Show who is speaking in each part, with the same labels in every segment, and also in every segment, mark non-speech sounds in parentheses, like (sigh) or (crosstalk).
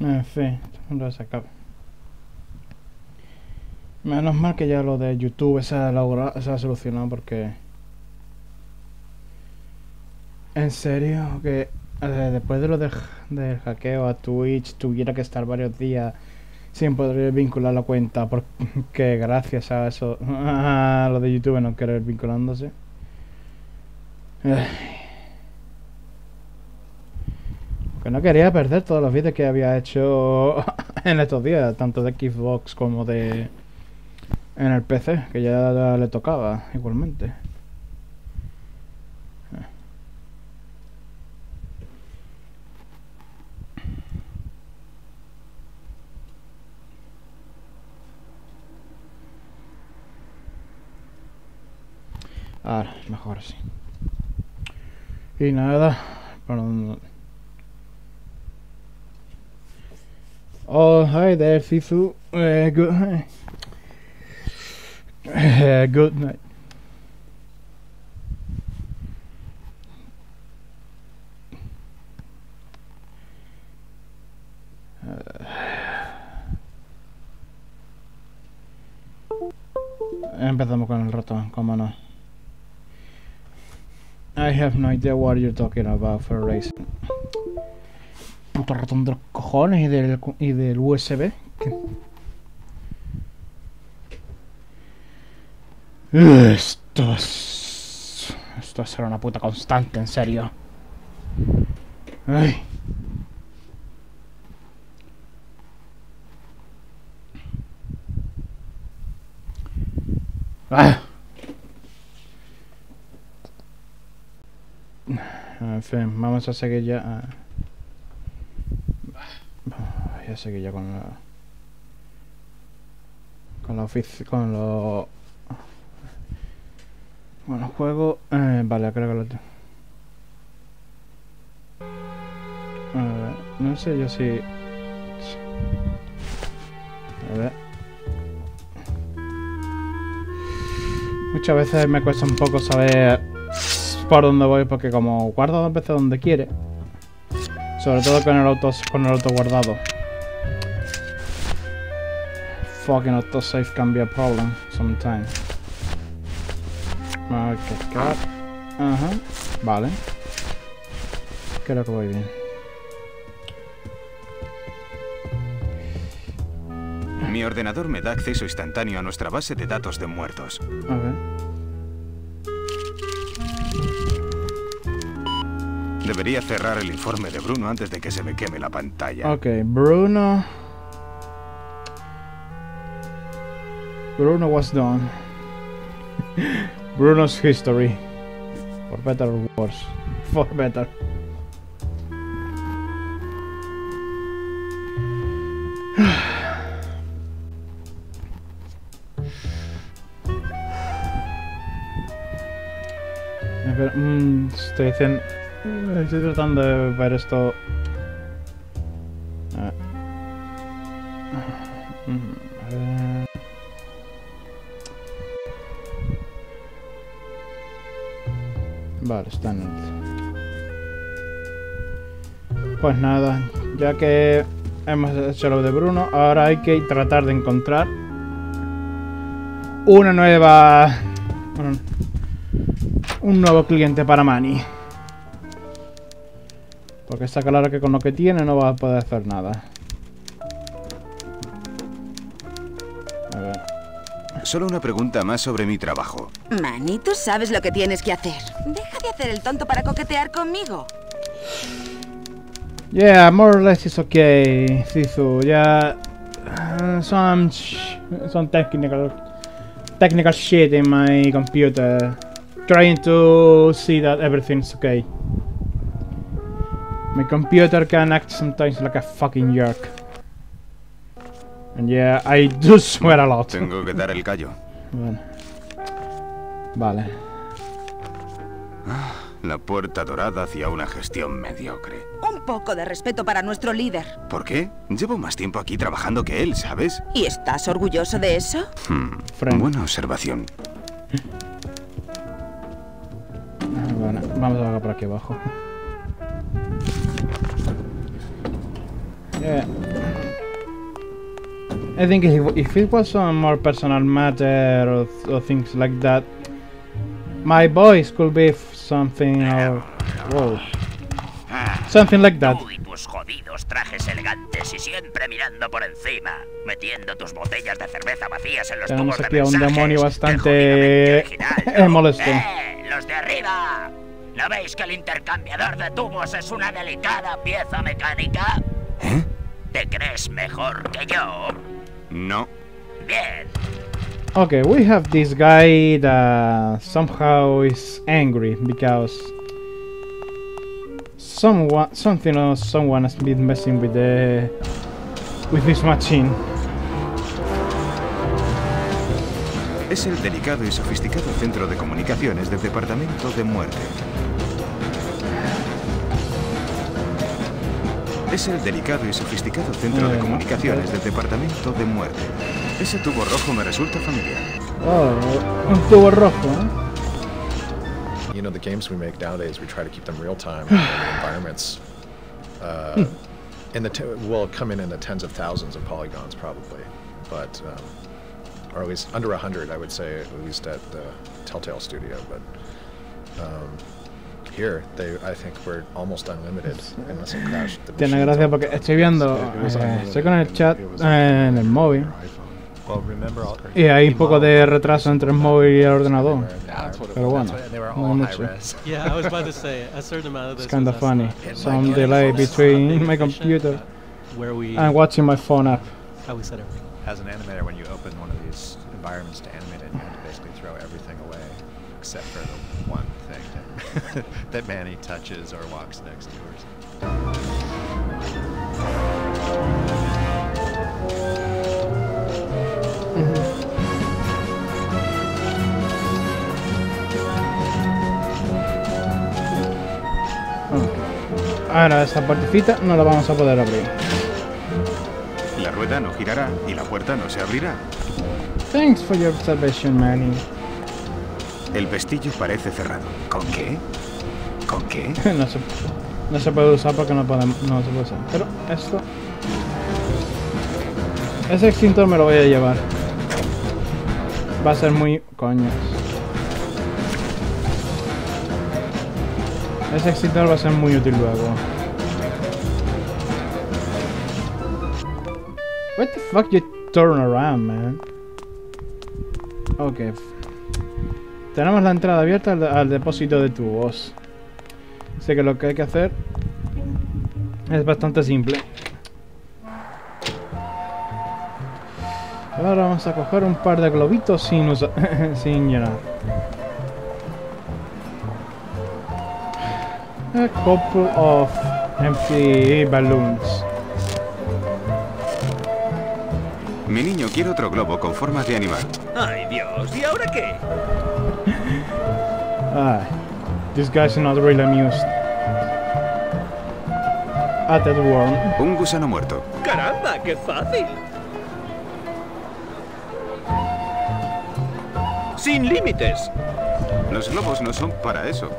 Speaker 1: En fin, lo se acaba. Menos mal que ya lo de YouTube se ha, solucionado porque... En serio, que después de lo de, del hackeo a Twitch tuviera que estar varios días sin poder vincular la cuenta porque gracias a eso, (laughs) a lo de YouTube no querer vinculándose. Que no quería perder todos los vídeos que había hecho (laughs) en estos días, tanto de Xbox como de en el PC, que ya le tocaba igualmente. Ahora, mejor así. Y nada, bueno, Oh, hi there, Sisu. Uh, good, uh, good night. Empezamos con el ratón, cómo no. I have no idea what you're talking about for racing. Puto ratón de los cojones y del, y del USB. Esto es... Esto será una puta constante, en serio. Ay. Ah. En fin, vamos a seguir ya. Ah. Voy a seguir ya con la. Con la ofici con los. Bueno, juego. Eh, vale, creo que lo tengo. Ver, no sé yo si. A ver. Muchas veces me cuesta un poco saber por dónde voy porque como guardo dos veces donde quiere. Sobre todo con el auto con el auto guardado. Fucking autosave can be a problem sometimes. Cat. Ajá. Vale. Creo que voy bien.
Speaker 2: Mi ordenador me da acceso instantáneo a nuestra base de datos de muertos.
Speaker 1: A ver.
Speaker 2: Debería cerrar el informe de Bruno antes de que se me queme la pantalla.
Speaker 1: Ok, Bruno. Bruno was done. (laughs) Bruno's history. For better or worse. (laughs) For better. (sighs) Mm, estoy. Estoy tratando de ver esto... A ver. Mm. Vale, está en el... Pues nada, ya que hemos hecho lo de Bruno, ahora hay que tratar de encontrar una nueva... un nuevo cliente para Manny. Porque está claro que con lo que tiene no va a poder hacer nada. A ver.
Speaker 2: Solo una pregunta más sobre mi trabajo.
Speaker 3: Manny, tú sabes lo que tienes que hacer. Deja de hacer el tonto para coquetear conmigo.
Speaker 1: Yeah, more or less it's okay, Sisu. Yeah, uh, some sh some technical technical shit in my computer, trying to see that everything's okay. My computer can act sometimes like a fucking jerk. And yeah, I do (laughs) swear a lot.
Speaker 2: Tengo que dar el callo.
Speaker 1: Bueno. Vale.
Speaker 2: La puerta dorada hacia una gestión mediocre.
Speaker 3: Un poco de respeto para nuestro líder.
Speaker 2: ¿Por qué? Llevo más tiempo aquí trabajando que él, ¿sabes?
Speaker 3: ¿Y estás orgulloso de eso?
Speaker 2: Hmm. Buena observación.
Speaker 1: Bueno. Vamos a bajar por aquí abajo. Yeah. I think if, if it was some more personal matter or, th- or things like that, my voice could be something or whoa, something like that.
Speaker 4: Tú y tus jodidos trajes elegantes y siempre mirando por encima, metiendo tus botellas de cerveza vacías en los
Speaker 1: Tenemos
Speaker 4: tubos de
Speaker 1: aquí a un demonio bastante
Speaker 4: original, ¿no?
Speaker 1: molesto.
Speaker 4: ¡Eh! ¡Los de arriba! ¿No veis que el intercambiador de tubos es una delicada pieza mecánica?
Speaker 2: ¿Eh?
Speaker 4: ¿Te crees mejor que yo?
Speaker 2: No.
Speaker 4: Bien,
Speaker 1: Okay, we have this guy that somehow is angry because someone, something or someone has been messing with the with this machine.
Speaker 2: Es el delicado y sofisticado centro de comunicaciones del Departamento de Muerte. Es el delicado y sofisticado centro de
Speaker 1: Eh,
Speaker 2: comunicaciones del Departamento de Muerte. Ese tubo rojo me resulta familiar.
Speaker 1: Oh, un tubo rojo. ¿eh?
Speaker 5: You know, the games we make nowadays, we try to keep them real time. (sighs) and environments, uh, in the t- will come in in the tens of thousands of polygons probably, but um, or at least under a hundred, I would say, at least at the Telltale Studio. But um, here, they I think we're almost unlimited unless it crashed. The
Speaker 1: Tiene gracia porque estoy viendo, eh, estoy con el chat eh, en el móvil
Speaker 6: Well, remember all,
Speaker 1: y hay un poco de retraso entre el móvil y el ordenador.
Speaker 6: That's what it
Speaker 1: Pero bueno, no mucho.
Speaker 6: res.
Speaker 7: Yeah, I was about to say a certain amount of this.
Speaker 1: It's kind of funny.
Speaker 7: uh,
Speaker 1: Some delay between my computer and watching my phone app.
Speaker 7: how we set everything.
Speaker 6: As an animator, when you open one of these environments to animate it, you have to basically throw everything away except for the one thing that, that Manny touches or walks next to or something.
Speaker 1: Ahora esta partecita no la vamos a poder abrir.
Speaker 2: La rueda no girará y la puerta no se abrirá.
Speaker 1: Thanks for your observation, Manny.
Speaker 2: El pestillo parece cerrado. ¿Con qué? (laughs)
Speaker 1: No, se, no se puede usar porque no, podemos, no se puede usar. Pero esto... Ese extintor me lo voy a llevar. Va a ser muy... Coño. Ese extintor va a ser muy útil luego. What the fuck you turn around, man? Ok. Tenemos la entrada abierta al, al depósito de tubos. Sé que lo que hay que hacer es bastante simple. Ahora vamos a coger un par de globitos sin, usa- (laughs) sin llenar. A couple of empty balloons.
Speaker 2: Mi niño quiere otro globo con formas de animal.
Speaker 4: Ay, Dios, ¿y ahora qué?
Speaker 1: Ah, this guy's not really amused. Worm.
Speaker 2: Un gusano muerto.
Speaker 4: ¡Caramba, qué fácil! ¡Sin límites!
Speaker 2: Los globos no son para eso.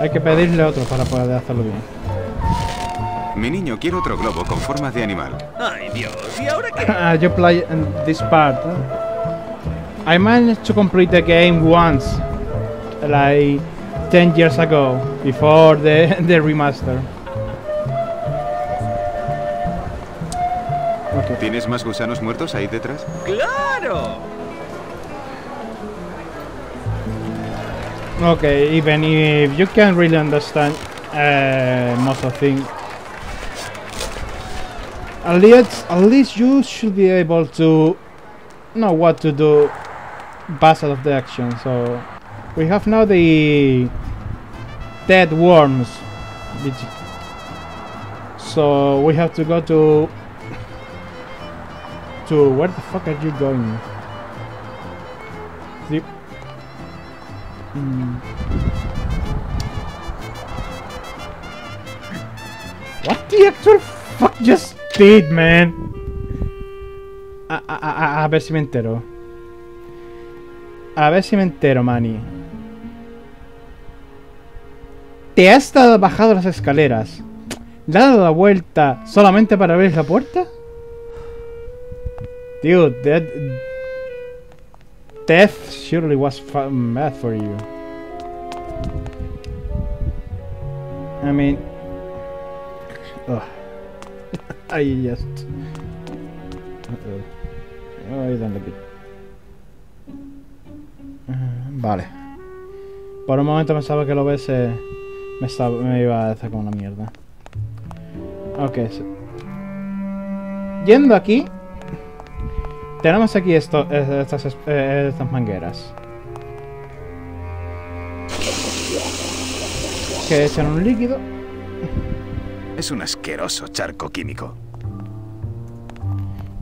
Speaker 1: Hay que pedirle otro para poder hacerlo bien.
Speaker 2: Mi niño quiere otro globo con formas de animal.
Speaker 4: ¡Ay, Dios! ¿Y ahora qué? (laughs)
Speaker 1: You play this part. I managed to complete the game once, like 10 years ago, before the, (laughs) the remaster. Okay.
Speaker 2: ¿Tienes más gusanos muertos ahí detrás?
Speaker 4: ¡Claro!
Speaker 1: Okay, even if you can't really understand uh, most of things, at least, at least you should be able to know what to do based of the action. So we have now the dead worms. So we have to go to to where the fuck are you going? The Mm. What the actual fuck just did, man? A, a, a, a ver si me entero. A ver si me entero, Manny. ¿Te has dado bajado las escaleras? ¿Le has dado la vuelta solamente para abrir la puerta? Dude, that... Death surely was bad for you. I mean... Ugh. (laughs) I just... Uh-oh. Oh, I don't it. Ah, Vale. Por un momento pensaba que lo ves me, estaba- me iba a hacer con una mierda. Ok. so- Yendo aquí. Tenemos aquí esto, estas, es- eh, estas mangueras. Que echan un líquido.
Speaker 2: Es un asqueroso charco químico.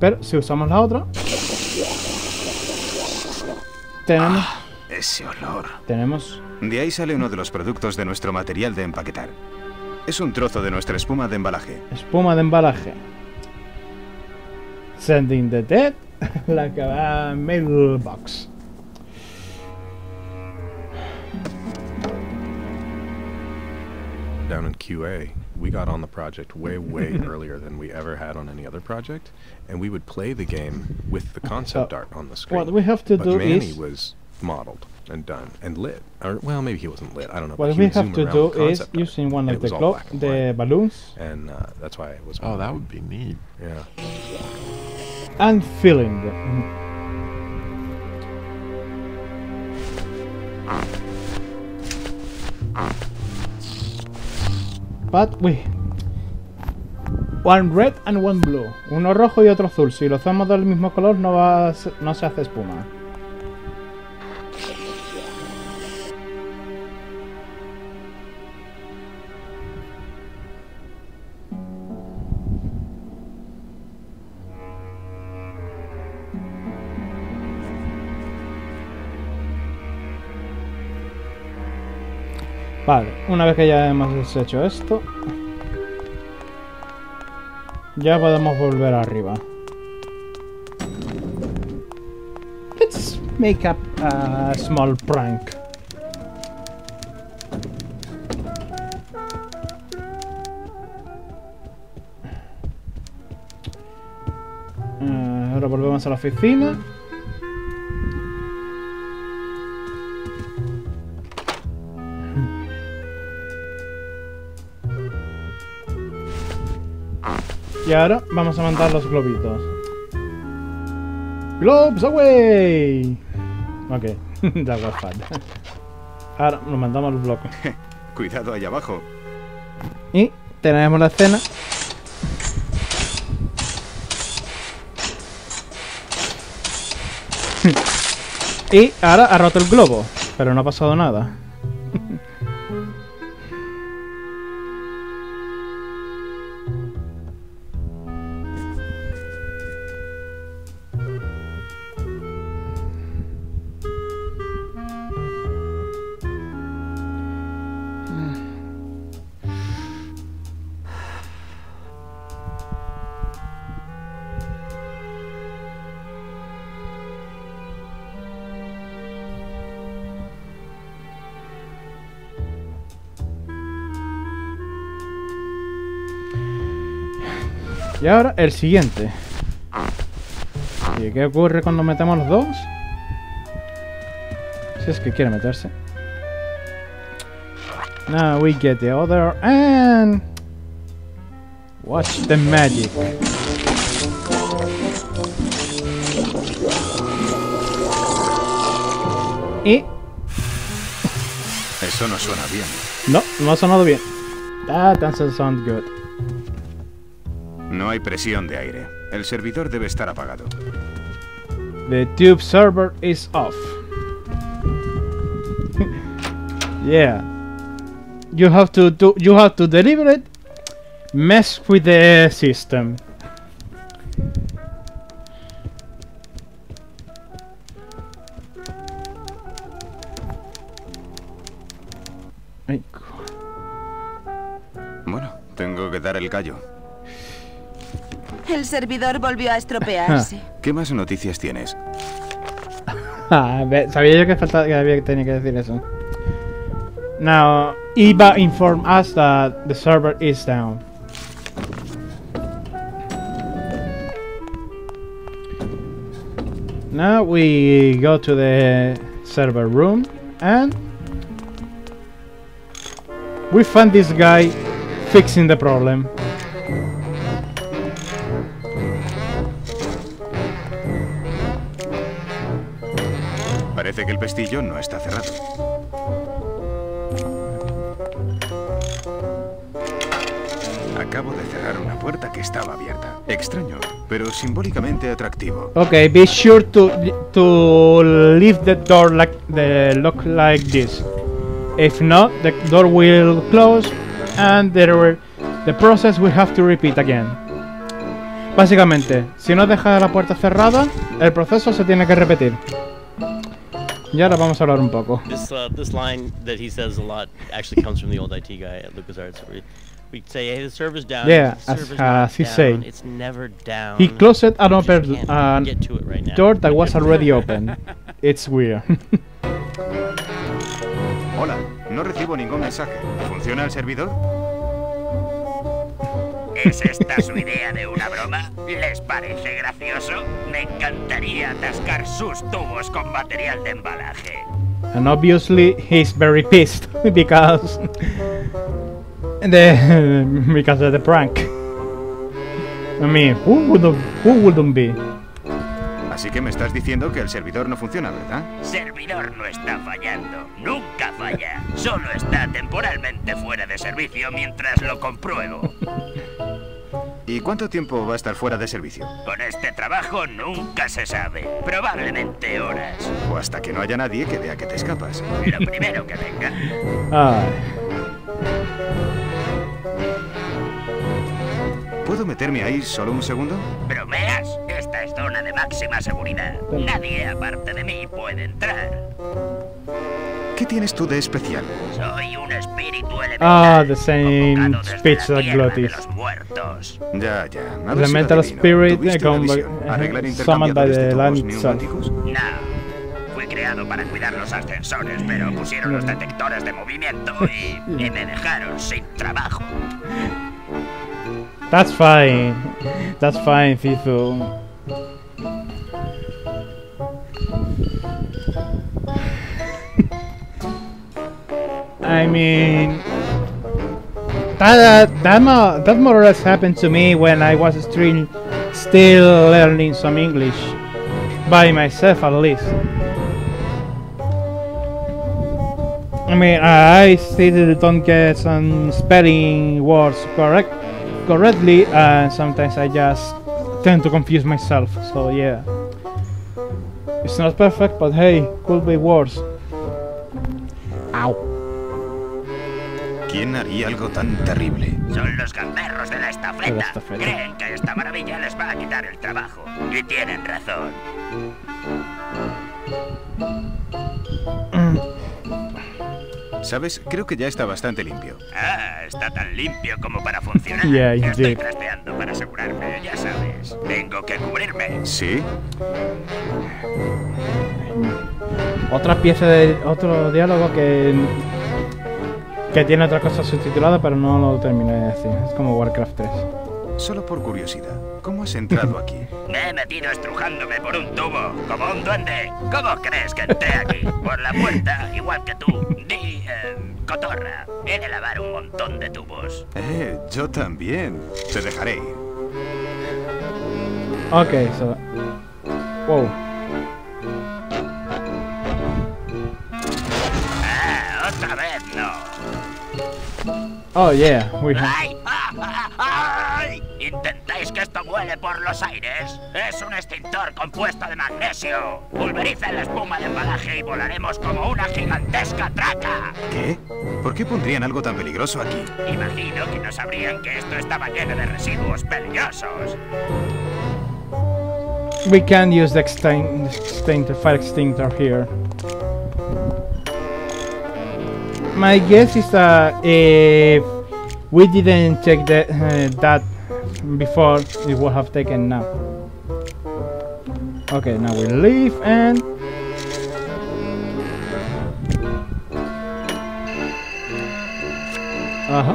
Speaker 1: Pero si usamos la otra. Tenemos.
Speaker 2: Ese olor.
Speaker 1: Tenemos.
Speaker 2: De ahí sale uno de los productos de nuestro material de empaquetar. Es un trozo de nuestra espuma de embalaje.
Speaker 1: Espuma de embalaje. Sending the dead. (laughs) like a mailbox.
Speaker 8: down in QA, we got on the project way, way (laughs) earlier than we ever had on any other project, and we would play the game with the concept
Speaker 1: So,
Speaker 8: art on the screen.
Speaker 1: What we have to
Speaker 8: but
Speaker 1: do
Speaker 8: Manny
Speaker 1: is.
Speaker 8: was modeled and done and lit, or well, maybe he wasn't lit. I don't know.
Speaker 1: What we have to do is
Speaker 8: art,
Speaker 1: using one of the
Speaker 8: was all
Speaker 1: glo-
Speaker 8: black and
Speaker 1: the balloons
Speaker 8: and uh, that's why it was.
Speaker 6: Oh, that would be neat.
Speaker 8: Yeah.
Speaker 1: And them. But we one red and one blue, uno rojo y otro azul. Si lo hacemos del mismo color no va no se hace espuma. Vale, una vez que ya hemos hecho esto, ya podemos volver arriba. Let's make up a small prank. Eh, ahora volvemos a la oficina. Y ahora vamos a mandar los globitos. Globes away. Ok, (laughs) that was fun. Ahora nos mandamos los bloques. (laughs)
Speaker 2: Cuidado ahí abajo.
Speaker 1: Y tenemos la escena. (laughs) y ahora ha roto el globo, pero no ha pasado nada. Ahora el siguiente. ¿Y qué ocurre cuando metemos los dos? Si es que quiere meterse. Now we get the other and watch the magic. Y
Speaker 2: Eso no suena bien.
Speaker 1: no, no ha sonado bien. That doesn't sound good.
Speaker 2: Hay presión de aire. El servidor debe estar apagado.
Speaker 1: The tube server is off. (laughs) yeah. You have to do you have to deliver it. Mess with the system.
Speaker 3: Servidor volvió a estropearse.
Speaker 2: ¿Qué más noticias tienes? (laughs)
Speaker 1: Ah, sabía yo que faltaba que había que tenía que decir eso. Now, EVA informed us that the server is down. Now we go to the server room and we find this guy fixing the problem.
Speaker 2: Pestillo no está cerrado. Acabo de cerrar una puerta que estaba abierta. Extraño, pero simbólicamente atractivo.
Speaker 1: Okay, be sure to to leave the door like the lock like this. If not, the door will close and there the process will have to repeat again. Básicamente, si no deja la puerta cerrada, el proceso se tiene que repetir. Y ahora vamos a hablar un poco.
Speaker 7: This uh, this line that he says a lot actually comes from the old IT guy at LucasArts. We, we say, "Hey, the server's down."
Speaker 1: Yeah,
Speaker 7: the
Speaker 1: as-
Speaker 7: server's not
Speaker 1: as he say.
Speaker 7: It's never down.
Speaker 1: He closed an open uh,
Speaker 7: right
Speaker 1: door that was already (laughs) open. It's weird. (laughs)
Speaker 2: Hola, no recibo ningún mensaje. ¿Funciona el servidor?
Speaker 4: ¿Es esta su idea de una broma? ¿Les parece gracioso? Me encantaría atascar sus tubos con material de embalaje.
Speaker 1: and obviously he's very pissed (laughs) because the (laughs) because of the prank. I mean, who wouldn't who wouldn't be?
Speaker 2: Así que me estás diciendo que el servidor no funciona, ¿verdad?
Speaker 4: Servidor no está fallando, nunca falla. Solo está temporalmente fuera de servicio mientras lo compruebo.
Speaker 2: ¿Y cuánto tiempo va a estar fuera de servicio?
Speaker 4: Con este trabajo nunca se sabe. Probablemente horas.
Speaker 2: O hasta que no haya nadie que vea que te escapas.
Speaker 4: Lo primero que venga.
Speaker 1: Ay,
Speaker 2: ¿Puedo meterme ahí solo un segundo?
Speaker 4: Máxima seguridad. Nadie aparte de mí puede entrar.
Speaker 2: ¿Qué tienes tú de especial?
Speaker 4: Soy un espíritu elemental.
Speaker 1: Ah, the same speech
Speaker 4: de
Speaker 1: Glottis.
Speaker 2: Ya, ya. A ver
Speaker 1: The
Speaker 2: si lo
Speaker 1: mental
Speaker 2: adivino.
Speaker 1: spirit
Speaker 2: ¿Arreglar
Speaker 1: uh, summoned by the land itself.
Speaker 4: No. Fui creado para cuidar los ascensores, pero pusieron los detectores de movimiento y, (laughs) y me dejaron sin trabajo.
Speaker 1: That's fine. That's fine, Fizu. I mean, that uh, that mo- that more or less happened to me when I was still still learning some English by myself at least. I mean, I still don't get some spelling words correct correctly, and sometimes I just tend to confuse myself. So yeah, it's not perfect, but hey, could be worse.
Speaker 2: ¿Quién haría algo tan terrible?
Speaker 4: Son los gamberros de la estafeta.
Speaker 1: De la estafeta.
Speaker 4: Creen que esta maravilla les va a quitar el trabajo. Y tienen razón.
Speaker 2: ¿Sabes? Creo que ya está bastante limpio.
Speaker 4: Ah, está tan limpio como para funcionar.
Speaker 1: Yeah,
Speaker 4: Estoy trasteando para asegurarme, ya sabes. Tengo que cubrirme.
Speaker 2: ¿Sí?
Speaker 1: Otra pieza de otro diálogo que que tiene otra cosa subtitulada, pero no lo terminé de decir. Es como Warcraft 3.
Speaker 2: Solo por curiosidad. ¿Cómo has entrado aquí? (laughs)
Speaker 4: Me he metido estrujándome por un tubo, como un duende. ¿Cómo crees que entré aquí? Por la puerta, igual que tú. Di, eh, cotorra. He de lavar un montón de tubos.
Speaker 2: Eh, yo también. Te dejaré ir.
Speaker 1: Okay, so Whoa. Oh yeah, we have
Speaker 4: ¡Ay! ¡Ah, ah, ay! ¿Intentáis que esto vuele por los aires? Es un extintor compuesto de magnesio. Pulveriza la espuma de embalaje y volaremos como una gigantesca traca.
Speaker 2: ¿Qué? ¿Por qué pondrían algo tan peligroso aquí?
Speaker 4: Imagino que no sabrían que esto estaba lleno de residuos peligrosos.
Speaker 1: we can use the extin- fire extinctor here. My guess is that if we didn't check the, uh, that before, it would have taken now. Okay, now we leave and Ajá.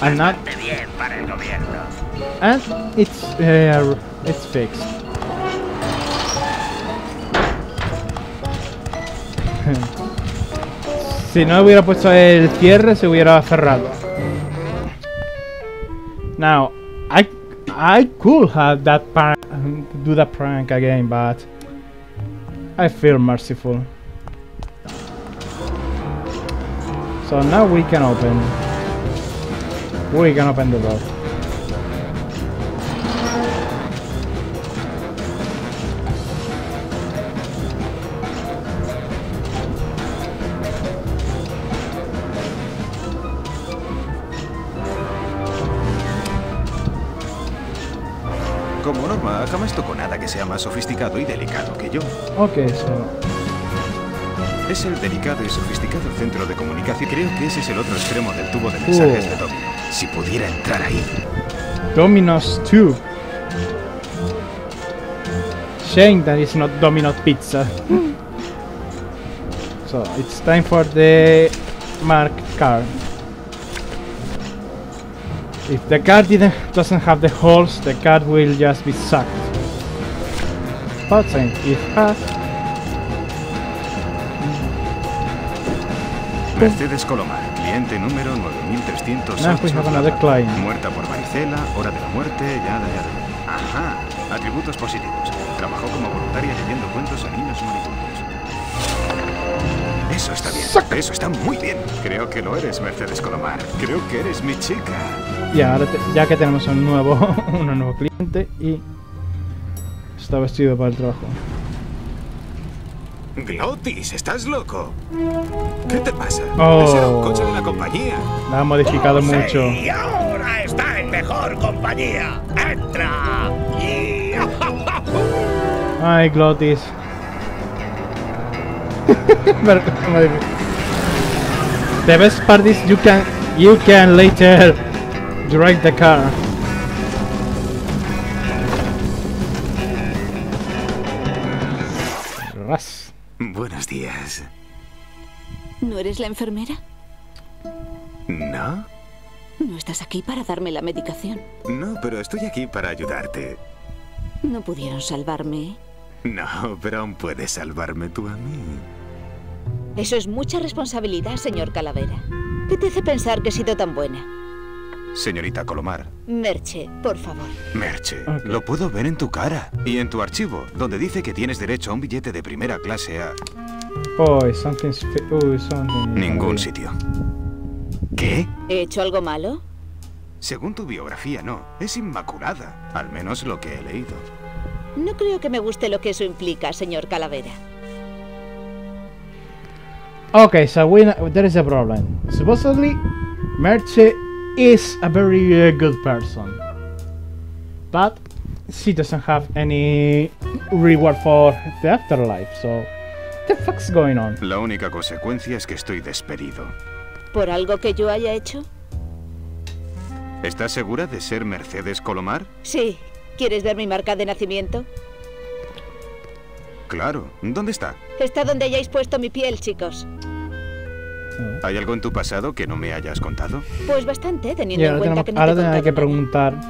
Speaker 1: And not, and it's uh, it's fixed. (laughs) si no hubiera puesto el cierre, se hubiera cerrado. Now, I I could have that prank, do that prank again, but I feel merciful. So now we can open. We can open the door.
Speaker 2: Sofisticado y delicado que yo.
Speaker 1: Okay, so
Speaker 2: Es el delicado y sofisticado centro de comunicación. Creo que ese es el otro extremo del tubo de mensajes
Speaker 1: Oh.
Speaker 2: de Domino. Si pudiera entrar ahí.
Speaker 1: Domino's 2. Shame that it's not Domino's Pizza. (laughs) so it's time for the mark card. If the card didn't, doesn't have the holes, the card will just be sucked. But since it has,
Speaker 2: Mercedes Colomar, cliente número 9308.
Speaker 1: Now we have another client.
Speaker 2: Muerta por varicela, hora de la muerte, yada, yada. Ajá, atributos positivos. Trabajó como voluntaria leyendo cuentos a niños moribundos. Eso está bien, eso está muy bien. Creo que lo eres, Mercedes Colomar. Creo que eres mi chica.
Speaker 1: y ahora te- ya que tenemos un nuevo, (laughs) un nuevo cliente y está vestido para el trabajo.
Speaker 2: Glotis, ¿estás loco? ¿Qué te pasa?
Speaker 1: Oh.
Speaker 2: Ese era un coche de la compañía.
Speaker 1: La ha modificado
Speaker 4: sí,
Speaker 1: mucho.
Speaker 4: Y ahora está en mejor compañía. ¡Entra! Y... (laughs)
Speaker 1: Ay, Glotis. (laughs) The best part is you can you can later drive the car.
Speaker 2: Buenos días.
Speaker 3: ¿No eres la enfermera?
Speaker 2: ¿No?
Speaker 3: No estás aquí para darme la medicación.
Speaker 2: No, pero estoy aquí para ayudarte.
Speaker 3: No pudieron salvarme.
Speaker 2: No, pero aún puedes salvarme tú a mí.
Speaker 3: Eso es mucha responsabilidad, señor Calavera. ¿Qué te hace pensar que he sido tan buena?
Speaker 2: Señorita Colomar,
Speaker 3: Merche, por favor.
Speaker 2: Merche, lo puedo ver en tu cara y en tu archivo, donde dice que tienes derecho a un billete de primera clase a
Speaker 1: Oh, something's oh, something.
Speaker 2: ningún sitio. ¿Qué?
Speaker 3: ¿He hecho algo malo?
Speaker 2: Según tu biografía, no. Es inmaculada. Al menos lo que he leído.
Speaker 3: No creo que me guste lo que eso implica, señor Calavera.
Speaker 1: Okay, so we there is a problem. Supposedly, Merche is a very uh, good person, but she doesn't have any reward for the afterlife. So, the fuck's going on?
Speaker 2: La única consecuencia es que estoy despedido.
Speaker 3: ¿Por algo que yo haya hecho?
Speaker 2: ¿Estás segura de ser Mercedes Colomar?
Speaker 3: Sí. ¿Quieres ver mi marca de nacimiento?
Speaker 2: Claro. ¿Dónde está?
Speaker 3: Está donde hayáis puesto mi piel, chicos.
Speaker 2: ¿Hay algo en tu pasado que no me hayas contado?
Speaker 3: Pues bastante,
Speaker 1: Y
Speaker 3: teniendo en
Speaker 1: ahora
Speaker 3: cuenta
Speaker 1: tenemos,
Speaker 3: que no
Speaker 1: ahora
Speaker 3: te he
Speaker 1: tenemos que preguntar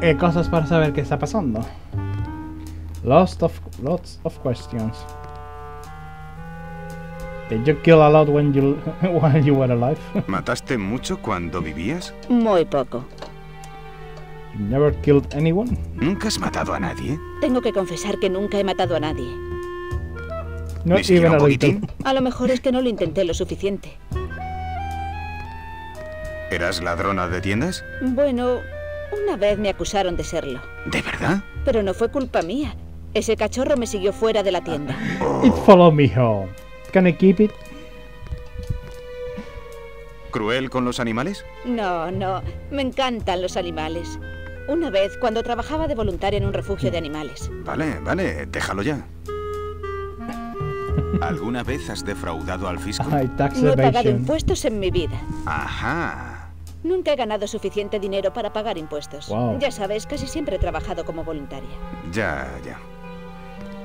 Speaker 1: (laughs) eh, cosas para saber qué está pasando. Lots of lots of questions. Did you kill a lot when you (laughs) while you were alive? (laughs)
Speaker 2: ¿Mataste mucho cuando vivías?
Speaker 3: Muy poco.
Speaker 1: you never killed anyone?
Speaker 2: ¿Nunca has matado a nadie?
Speaker 3: Tengo que confesar que nunca he matado a nadie.
Speaker 1: Not
Speaker 2: ¿Ni siquiera un
Speaker 1: a little.
Speaker 2: poquitín?
Speaker 3: A lo mejor es que no lo intenté lo suficiente.
Speaker 2: ¿Eras ladrona de tiendas?
Speaker 3: Bueno, una vez me acusaron de serlo.
Speaker 2: ¿De verdad?
Speaker 3: Pero no fue culpa mía. Ese cachorro me siguió fuera de la tienda.
Speaker 1: It followed me home. Can I keep it?
Speaker 2: ¿Cruel con los animales?
Speaker 3: No, no. Me encantan los animales. Una vez, cuando trabajaba de voluntaria en un refugio de animales.
Speaker 2: Vale, vale, déjalo ya. ¿Alguna vez has defraudado al fisco?
Speaker 1: Ay, tax
Speaker 3: No he pagado impuestos en mi vida.
Speaker 2: Ajá.
Speaker 3: Nunca he ganado suficiente dinero para pagar impuestos.
Speaker 1: Wow.
Speaker 3: Ya sabes, casi siempre he trabajado como voluntaria.
Speaker 2: Ya, ya.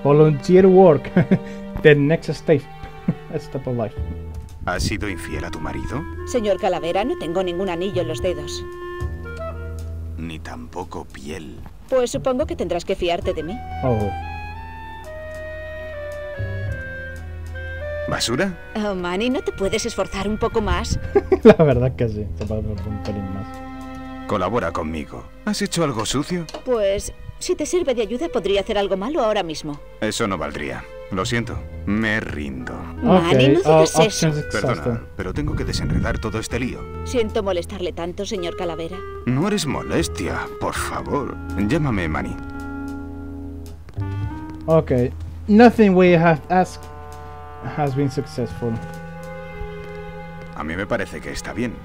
Speaker 1: Volunteer work. (laughs) the next step. (laughs) step of life.
Speaker 2: ¿Has sido infiel a tu marido?
Speaker 3: Señor Calavera, no tengo ningún anillo en los dedos.
Speaker 2: Ni tampoco piel.
Speaker 3: Pues supongo que tendrás que fiarte de mí.
Speaker 1: Oh.
Speaker 2: ¿Basura?
Speaker 3: Oh, Manny, ¿no te puedes esforzar un poco más? (laughs)
Speaker 1: La verdad que sí. Se puede ver un pelín más.
Speaker 2: Colabora conmigo. ¿Has hecho algo sucio?
Speaker 3: Pues, si te sirve de ayuda, podría hacer algo malo ahora mismo.
Speaker 2: Eso no valdría. Lo siento. Me rindo.
Speaker 3: Manny, no
Speaker 1: Ok, oh,
Speaker 3: digas eso.
Speaker 1: options
Speaker 2: Perdona, pero tengo que desenredar todo este lío.
Speaker 3: Siento molestarle tanto, señor Calavera.
Speaker 2: No eres molestia, por favor. Llámame Manny.
Speaker 1: Okay. Nothing we have asked has been successful.
Speaker 2: A mí me parece que está bien.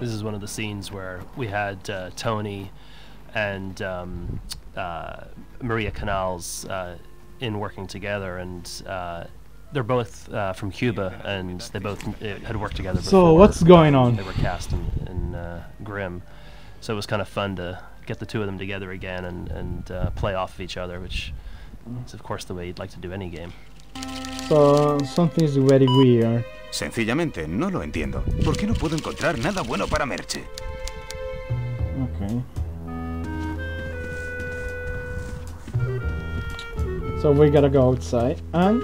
Speaker 9: This is one of the scenes where we had uh, Tony and um, uh, Maria Canals uh, in working together, and uh, they're both uh, from Cuba, and they both uh, had worked together before.
Speaker 1: So, what's going on?
Speaker 9: They were cast in, in uh, Grimm, so it was kind of fun to get the two of them together again and, and uh, play off of each other, which is of course the way you'd like to do any game.
Speaker 1: So something's very weird.
Speaker 2: Sencillamente no lo entiendo. ¿Por qué no puedo encontrar nada bueno para Merche?
Speaker 1: Okay. So we gotta go outside and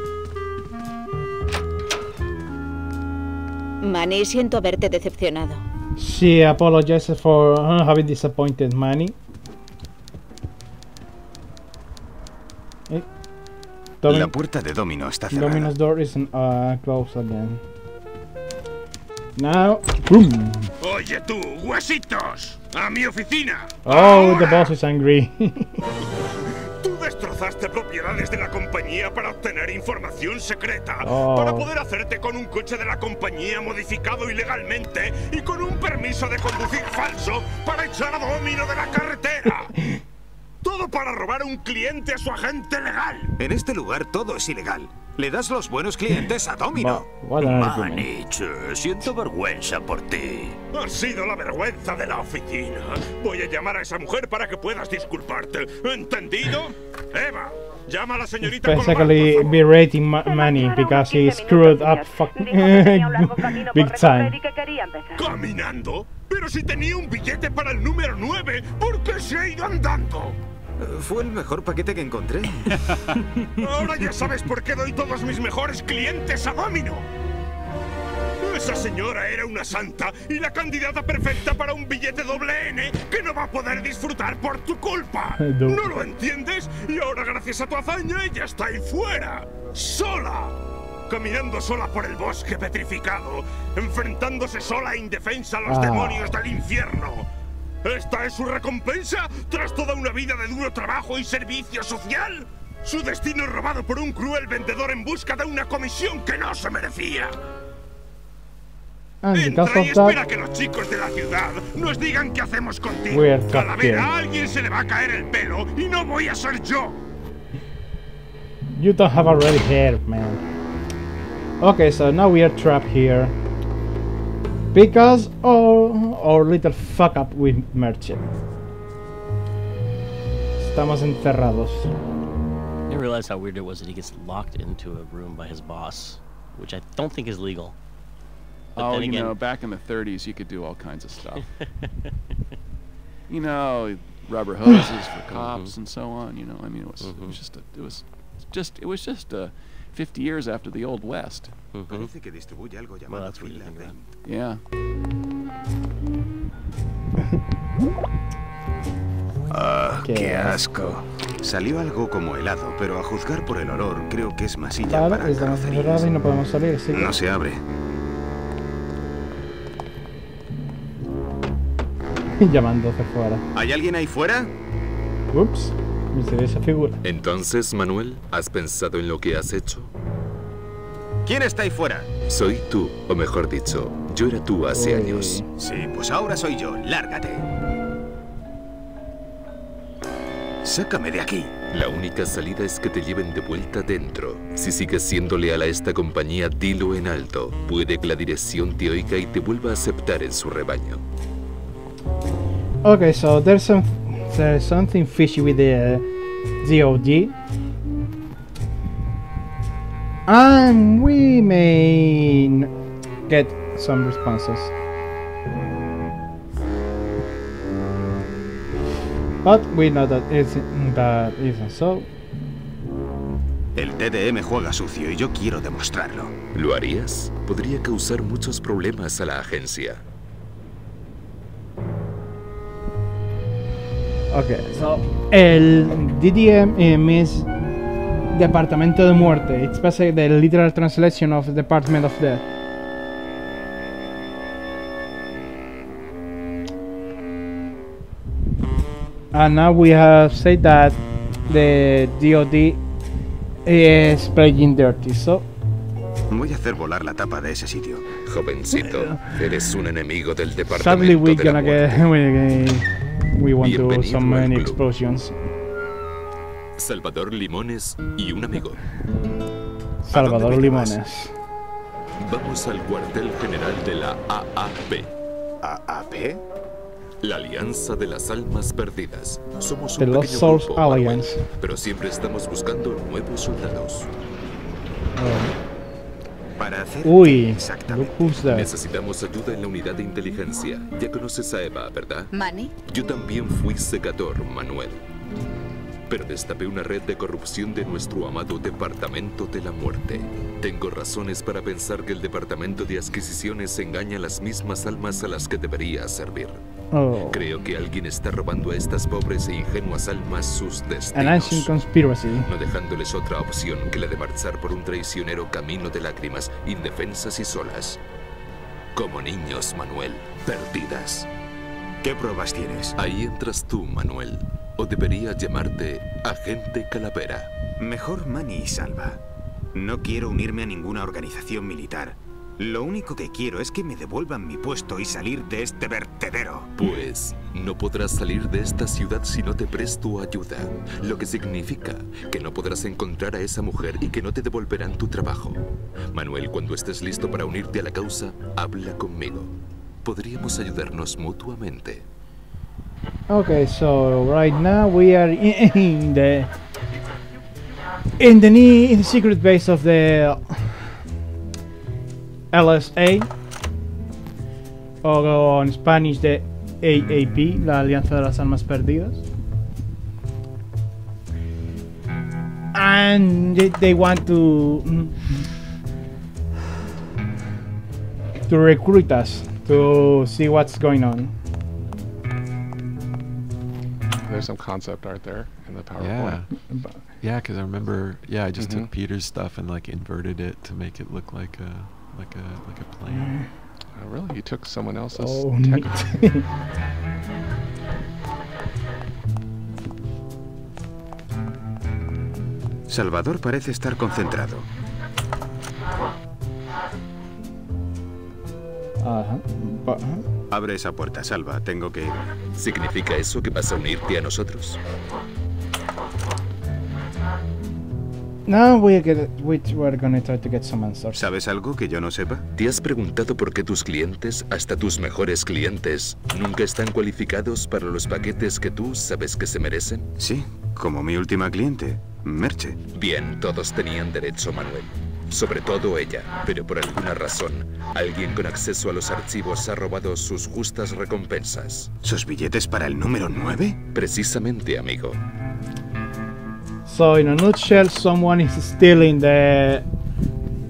Speaker 3: Manny, siento haberte decepcionado.
Speaker 1: she apologizes for uh, having disappointed Manny. Domin-
Speaker 2: La puerta de Domino está cerrada.
Speaker 1: Domino's door is uh, closed again. Now, boom!
Speaker 10: Oye tú, huesitos, a mi oficina.
Speaker 1: Oh, the boss is angry. (laughs)
Speaker 10: Tú destrozaste propiedades de la compañía para obtener información secreta,
Speaker 1: Oh.
Speaker 10: para poder hacerte con un coche de la compañía modificado ilegalmente y con un permiso de conducir falso para echar a Domino de la carretera. (laughs) Todo para robar a un cliente a su agente legal.
Speaker 2: En este lugar todo es ilegal. Le das los buenos clientes a Domino.
Speaker 10: Maniche, siento vergüenza por ti. Has sido la vergüenza de la oficina. Voy a llamar a esa mujer para que puedas disculparte. ¿Entendido? Eva, llama a la señorita
Speaker 1: Basically, berating Ma- Manny because he screwed up fuck (laughs) big time.
Speaker 10: ¿Caminando? Pero si tenía un billete para el número 9, ¿por qué se ha ido andando?
Speaker 2: Fue el mejor paquete que encontré. (laughs)
Speaker 10: Ahora ya sabes por qué doy todos mis mejores clientes a Domino. Esa señora era una santa y la candidata perfecta para un billete doble N que no va a poder disfrutar por tu culpa. (laughs)
Speaker 1: No.
Speaker 10: ¿No lo entiendes? Y ahora gracias a tu hazaña ella está ahí fuera. ¡Sola! Caminando sola por el bosque petrificado, enfrentándose sola e indefensa a los
Speaker 1: Ah.
Speaker 10: demonios del infierno. ¿Esta es su recompensa tras toda una vida de duro trabajo y servicio social? Su destino es robado por un cruel vendedor en busca de una comisión que no se merecía.
Speaker 1: Because
Speaker 10: Entra y espera que los chicos de la ciudad nos digan qué hacemos contigo. Calavera, a alguien se le va a caer el pelo y no voy a ser yo.
Speaker 1: you don't have a red hair, man. Okay, so now we are trapped here. Because of our little fuck up with Merchant. Estamos encerrados.
Speaker 7: I didn't realize how weird it was that he gets locked into a room by his boss, which I don't think is legal. But
Speaker 11: oh,
Speaker 7: then
Speaker 11: you know, back in the 30s, you could do all kinds of stuff. (laughs) you know, rubber hoses for cops and so on. You know, I mean, it was, it was just, a, it was just, it was just uh, 50 years after the old west.
Speaker 2: Parece que distribuye algo llamado
Speaker 7: that's what think
Speaker 2: Finland.
Speaker 11: Yeah.
Speaker 2: Ah,
Speaker 1: Qué
Speaker 2: qué asco. Salió algo como helado, pero a juzgar por el olor, creo que es masilla
Speaker 1: Claro,
Speaker 2: para
Speaker 1: estamos encerrados y no podemos salir, así que...
Speaker 2: No se abre. (laughs)
Speaker 1: Llamándose fuera.
Speaker 2: ¿Hay alguien ahí fuera?
Speaker 1: Ups, misteriosa figura.
Speaker 12: Entonces, Manuel, ¿has pensado en lo que has hecho?
Speaker 2: ¿Quién está ahí fuera?
Speaker 12: Soy tú, o mejor dicho, yo era tú hace años.
Speaker 2: Sí, pues ahora soy yo. Lárgate. Sácame de aquí.
Speaker 12: La única salida es que te lleven de vuelta dentro. Si sigues siendo leal a esta compañía, dilo en alto. Puede que la dirección te oiga y te vuelva a aceptar en su rebaño.
Speaker 1: Okay, so there's some there's something fishy with the uh, DOD. And we may get some responses. But we know that isn't, that isn't so.
Speaker 2: El TDM juega sucio y yo quiero demostrarlo.
Speaker 12: ¿Lo harías? Podría causar muchos problemas a la agencia.
Speaker 1: Okay, so el DDM eh, means Departamento de Muerte. It's basically the literal translation of Department of Death. And now we have said that the DoD is playing dirty, so
Speaker 2: Voy a hacer volar la tapa de ese sitio.
Speaker 12: Jovencito, eres un enemigo del
Speaker 1: sadly
Speaker 12: departamento
Speaker 1: we're
Speaker 12: de la
Speaker 1: gonna
Speaker 12: muerte. (laughs)
Speaker 1: we, want to
Speaker 12: Bienvenido
Speaker 1: some
Speaker 12: al
Speaker 1: many explosions.
Speaker 12: Salvador Limones y un amigo.
Speaker 1: Salvador Limones.
Speaker 12: Vamos al cuartel general de la AAP.
Speaker 2: ¿AAP?
Speaker 12: La Alianza de las Almas Perdidas. Somos
Speaker 1: The
Speaker 12: un
Speaker 1: Lost
Speaker 12: pequeño
Speaker 1: Souls
Speaker 12: grupo, Manuel,
Speaker 1: Alliance.
Speaker 12: pero siempre estamos buscando nuevos soldados.
Speaker 2: Para hacer
Speaker 1: Uy,
Speaker 2: exactamente.
Speaker 12: Necesitamos ayuda en la unidad de inteligencia. Ya conoces a Eva, ¿verdad?
Speaker 3: ¿Manny?
Speaker 12: Yo también fui secador, Manuel. Pero destapé una red de corrupción de nuestro amado Departamento de la Muerte. Tengo razones para pensar que el Departamento de Adquisiciones engaña a las mismas almas a las que debería servir.
Speaker 1: Oh,
Speaker 12: Creo que alguien está robando a estas pobres e ingenuas almas sus
Speaker 1: an
Speaker 12: destinos,
Speaker 1: ancient conspiracy.
Speaker 12: no dejándoles otra opción que la de marchar por un traicionero camino de lágrimas, indefensas y solas. Como niños, Manuel, perdidas.
Speaker 2: ¿Qué pruebas tienes?
Speaker 12: Ahí entras tú, Manuel. O debería llamarte Agente Calavera.
Speaker 2: Mejor Manny y Salva. No quiero unirme a ninguna organización militar. Lo único que quiero es que me devuelvan mi puesto y salir de este vertedero.
Speaker 12: Pues no podrás salir de esta ciudad si no te presto ayuda, lo que significa que no podrás encontrar a esa mujer y que no te devolverán tu trabajo. Manuel, cuando estés listo para unirte a la causa, habla conmigo. Podríamos ayudarnos mutuamente.
Speaker 1: Okay, so right now we are in, the in the in the secret base of the LSA, o en Spanish the AAP, la Alianza de las Almas Perdidas. And they, they want to mm, to recruit us to see what's going on.
Speaker 8: There's some concept art there in the PowerPoint.
Speaker 11: Yeah, yeah, because I remember. Yeah, I just
Speaker 8: Mhm.
Speaker 11: took Peter's stuff and like inverted it to make it look like a like a like a plane.
Speaker 8: Oh, really? You took someone else's
Speaker 1: Oh,
Speaker 8: tech
Speaker 1: neat. (laughs)
Speaker 2: Salvador parece estar concentrado.
Speaker 1: Ajá. Ajá.
Speaker 2: Abre esa puerta, Salva. Tengo que ir.
Speaker 12: ¿Significa eso que vas a unirte a nosotros?
Speaker 1: Now we get we we're gonna try to get some answers.
Speaker 2: ¿Sabes algo que yo no sepa?
Speaker 12: ¿Te has preguntado por qué tus clientes, hasta tus mejores clientes, nunca están cualificados para los paquetes que tú sabes que se merecen?
Speaker 2: Sí, como mi última cliente, Merche.
Speaker 12: Bien, todos tenían derecho, Manuel. Sobre todo ella, pero por alguna razón, alguien con acceso a los archivos ha robado sus justas recompensas.
Speaker 2: ¿Sus billetes para el número 9?
Speaker 12: Precisamente, amigo.
Speaker 1: So in a nutshell, someone is stealing the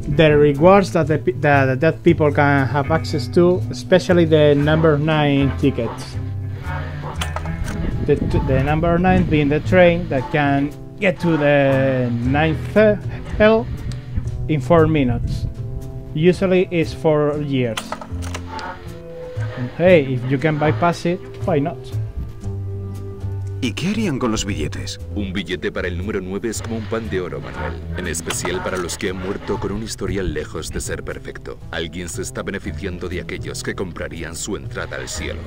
Speaker 1: the rewards that the, that that people can have access to, especially the number nine tickets. The, the number nine being the train that can get to the ninth hell in four minutes. Usually it's four years. And hey, if you can bypass it, why not?
Speaker 2: ¿Y qué harían con los billetes?
Speaker 12: Un billete para el número 9 es como un pan de oro, Manuel. En especial para los que han muerto con un historial lejos de ser perfecto. Alguien se está beneficiando de aquellos que comprarían su entrada al cielo.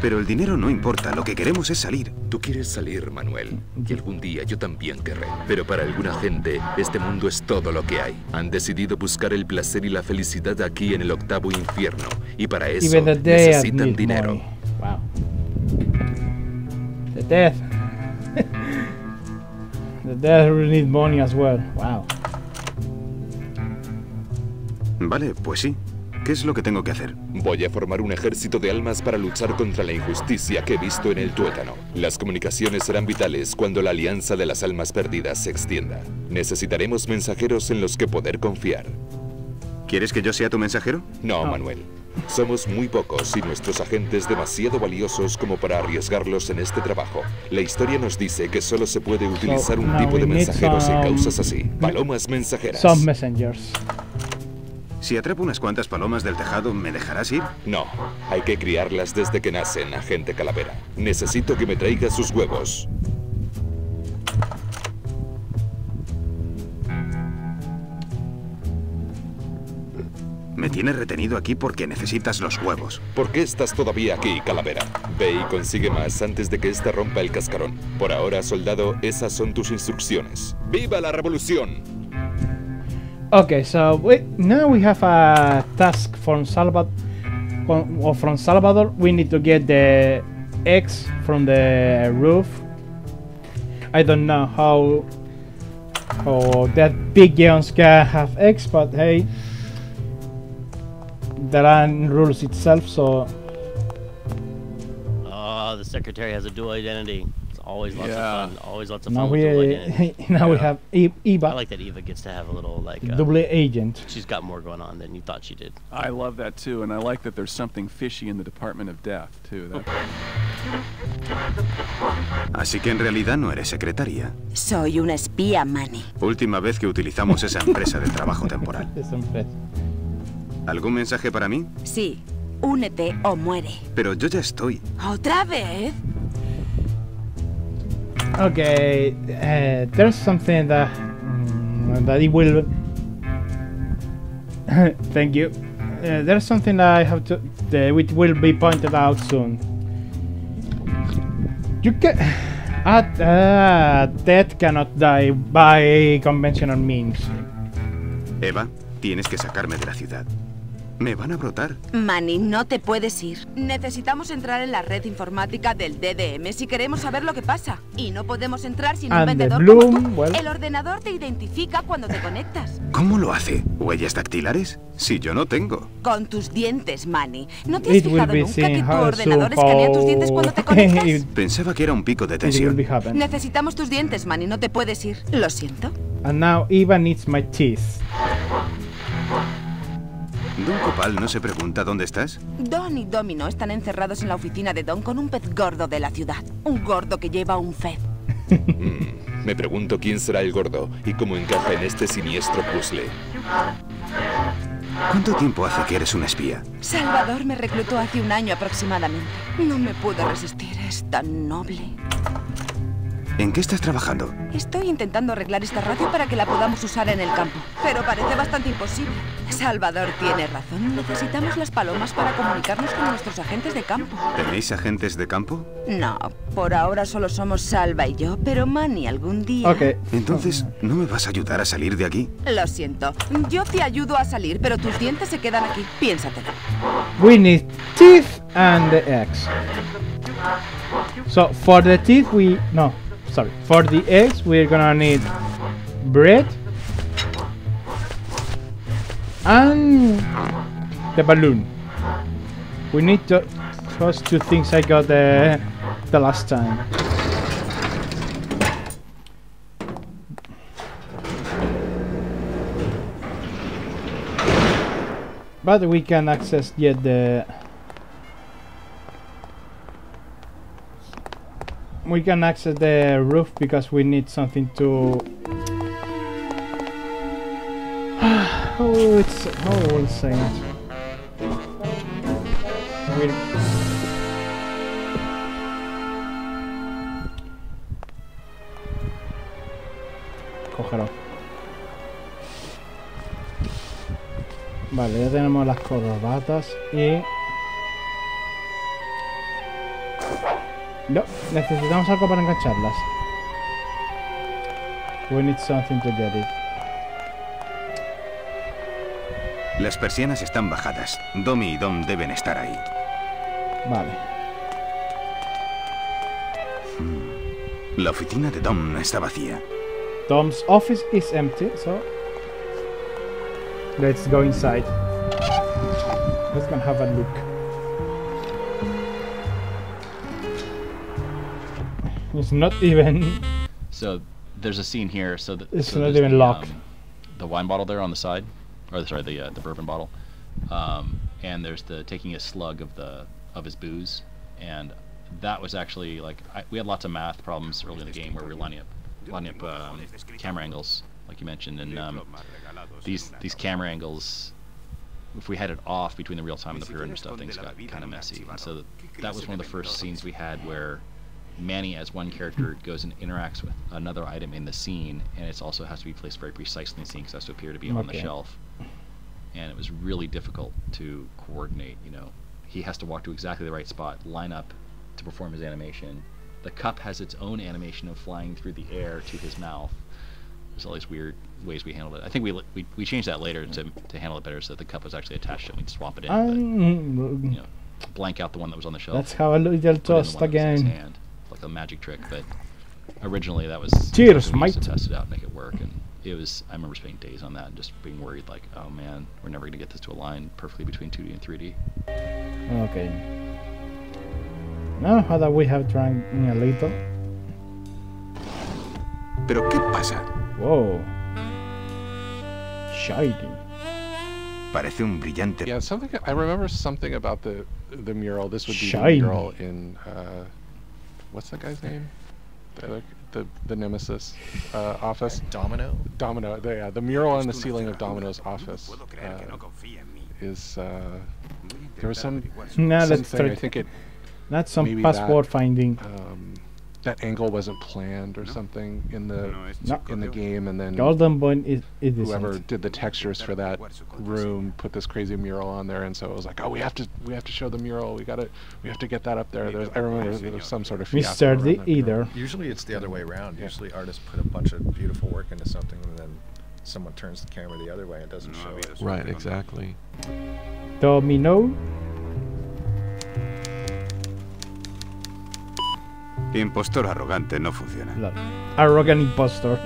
Speaker 2: Pero el dinero no importa, lo que queremos es salir.
Speaker 12: Tú quieres salir, Manuel, y algún día yo también querré. Pero para alguna gente, este mundo es todo lo que hay. Han decidido buscar el placer y la felicidad aquí en el octavo infierno, y para eso necesitan dinero.
Speaker 1: money. Death. (laughs) the death really need money as well. Wow.
Speaker 2: Vale, pues sí. ¿Qué es lo que tengo que hacer?
Speaker 12: Voy a formar un ejército de almas para luchar contra la injusticia que he visto en el tuétano. Las comunicaciones serán vitales cuando la alianza de las almas perdidas se extienda. Necesitaremos mensajeros en los que poder confiar.
Speaker 2: ¿Quieres que yo sea tu mensajero?
Speaker 12: No, Manuel. Somos muy pocos y nuestros agentes demasiado valiosos como para arriesgarlos en este trabajo. La historia nos dice que solo se puede utilizar un tipo de mensajeros en causas así. Palomas mensajeras.
Speaker 1: Some messengers.
Speaker 2: Si atrapo unas cuantas palomas del tejado, ¿me dejarás ir?
Speaker 12: No, hay que criarlas desde que nacen, agente calavera. Necesito que me traiga sus huevos.
Speaker 2: Me tienes retenido aquí porque necesitas los huevos.
Speaker 12: ¿Por qué estás todavía aquí, calavera? Ve y consigue más antes de que ésta rompa el cascarón. Por ahora, soldado, esas son tus instrucciones. ¡Viva la revolución!
Speaker 1: Okay, so we, now we have a task from Salvador. Or from Salvador, we need to get the eggs from the roof. I don't know how how that big giants can have eggs, but hey, the land rules itself. So
Speaker 7: Oh, the secretary has a dual identity. It's always lots
Speaker 11: Yeah.
Speaker 7: of fun. Always lots of
Speaker 1: now
Speaker 7: fun
Speaker 1: we
Speaker 7: with dual identity. (laughs)
Speaker 1: now we have E- Eva,
Speaker 7: I like that Eva gets to have a little like. Uh,
Speaker 1: double agent.
Speaker 7: she's got more going on than you thought she did.
Speaker 11: I love that too, and I like that there's something fishy in the Department of Death too. That,
Speaker 2: Así que en realidad no eres secretaria.
Speaker 3: Soy una espía, Manny.
Speaker 2: Última vez que utilizamos esa empresa de trabajo temporal. (laughs)
Speaker 1: This impress-
Speaker 2: ¿Algún mensaje para mí?
Speaker 3: Sí, únete o muere.
Speaker 2: Pero yo ya estoy.
Speaker 3: ¿Otra vez?
Speaker 1: Okay, uh, there's something that mm, that it will. (laughs) Thank you. Uh, there's something that I have to, that which will be pointed out soon. You can. At, uh, death cannot die by conventional means.
Speaker 2: Eva, tienes que sacarme de la ciudad. Me van a brotar.
Speaker 3: Manny, no te puedes ir. Necesitamos entrar en la red informática del DDM si queremos saber lo que pasa. Y no podemos entrar sin un
Speaker 1: And the
Speaker 3: vendedor como
Speaker 1: Bloom,
Speaker 3: tú.
Speaker 1: well-
Speaker 3: El ordenador te identifica cuando te conectas.
Speaker 2: ¿Cómo lo hace? ¿Huellas dactilares? Si yo no tengo.
Speaker 3: Con tus dientes, Manny. ¿No te has
Speaker 1: It
Speaker 3: fijado nunca que tu ordenador escanea tus dientes cuando te conectas?
Speaker 2: Pensaba que era un pico de tensión.
Speaker 3: Necesitamos tus dientes, Manny. No te puedes ir. Lo siento.
Speaker 1: And now Eva needs my teeth.
Speaker 2: ¿Don Copal no se pregunta dónde estás?
Speaker 3: Don y Domino están encerrados en la oficina de Don con un pez gordo de la ciudad. Un gordo que lleva un fez.
Speaker 12: Mm, me pregunto quién será el gordo y cómo encaja en este siniestro puzzle.
Speaker 2: ¿Cuánto tiempo hace que eres una espía?
Speaker 3: Salvador me reclutó hace un año aproximadamente. No me pude resistir. Es tan noble.
Speaker 2: ¿En qué estás trabajando?
Speaker 3: Estoy intentando arreglar esta radio para que la podamos usar en el campo, pero parece bastante imposible. Salvador tiene razón. Necesitamos las palomas para comunicarnos con nuestros agentes de campo.
Speaker 2: ¿Tenéis agentes de campo?
Speaker 3: No, por ahora solo somos Salva y yo, pero Manny algún día...
Speaker 1: Okay.
Speaker 2: Entonces, ¿no me vas a ayudar a salir de aquí?
Speaker 3: Lo siento. Yo te ayudo a salir, pero tus dientes se quedan aquí. Piénsatelo.
Speaker 1: We need teeth and the eggs. So for the teeth we no sorry for the eggs we're gonna need bread and the balloon. We need to those two things I got the the last time. But we can access yet the we can access the roof because we need something to (sighs) oh it's will say it We- Cógelo. Vale, ya tenemos las corbatas y... No, necesitamos algo para engancharlas. We need something to get it.
Speaker 2: Las persianas están bajadas. Domi y Dom deben estar ahí.
Speaker 1: Vale.
Speaker 2: La oficina de Dom está vacía.
Speaker 1: Tom's office is empty, so... Let's go inside. Let's go have a look. It's not even.
Speaker 13: So there's a scene here. So that
Speaker 1: It's
Speaker 13: so
Speaker 1: not even
Speaker 13: the,
Speaker 1: locked.
Speaker 13: um, the wine bottle there on the side, or sorry, the uh, the bourbon bottle, um, and there's the taking a slug of the of his booze, and that was actually like I, we had lots of math problems early in the game where we were lining up lining up um, camera angles, like you mentioned, and um, these these camera angles. If we had it off between the real time and the pre-render stuff, things got kind of messy. And so that was one of the first scenes we had where Manny, as one character, goes and interacts with another item in the scene, and it also has to be placed very precisely in the scene because it has to appear to be on the shelf. And it was really difficult to coordinate. You know, he has to walk to exactly the right spot, line up to perform his animation. The cup has its own animation of flying through the air to his mouth. There's all these weird ways we handled it. I think we we, we changed that later to, to handle it better so that the cup was actually attached and we'd swap it in. but,
Speaker 1: Um,
Speaker 13: you know, blank out the one that was on the shelf.
Speaker 1: That's how a little
Speaker 13: put in the
Speaker 1: toast
Speaker 13: one that was in his
Speaker 1: again.
Speaker 13: Hand, like a magic trick. But originally that was
Speaker 1: Cheers,
Speaker 13: something we used to test it out, and make it work, and it was. I remember spending days on that and just being worried, like, oh man, we're never gonna get this to align perfectly between 2D and 3D.
Speaker 1: Okay. Now that we have tried a little.
Speaker 2: ¿Pero qué pasa?
Speaker 1: Whoa. Shiny.
Speaker 2: Parece un brillante.
Speaker 8: Yeah, something I remember something about the the mural. This would be
Speaker 1: Shiny.
Speaker 8: the mural in uh, what's that guy's name? The other, the the Nemesis uh, office.
Speaker 5: Domino.
Speaker 8: Domino. The, yeah, the mural on the ceiling of Domino's office uh, is. Uh, there was some.
Speaker 1: Now let's
Speaker 8: something, I think it.
Speaker 1: That's some
Speaker 8: maybe
Speaker 1: password
Speaker 8: that,
Speaker 1: finding.
Speaker 8: Um, that angle wasn't planned or something in the
Speaker 1: No.
Speaker 8: in the game, and then
Speaker 1: Golden Point is
Speaker 8: whoever
Speaker 1: isn't.
Speaker 8: did the textures for that room put this crazy mural on there, and so it was like, oh, we have to we have to show the mural. We got to we have to get that up there. There's, I remember there was some sort of fiasco
Speaker 1: Mr.
Speaker 8: around
Speaker 1: D
Speaker 8: mural.
Speaker 1: either.
Speaker 5: Usually it's the other way around. Usually artists put a bunch of beautiful work into something and then someone turns the camera the other way and doesn't show it.
Speaker 11: Right, exactly.
Speaker 1: Domino.
Speaker 2: Impostor arrogante no funciona.
Speaker 1: Arrogant impostor.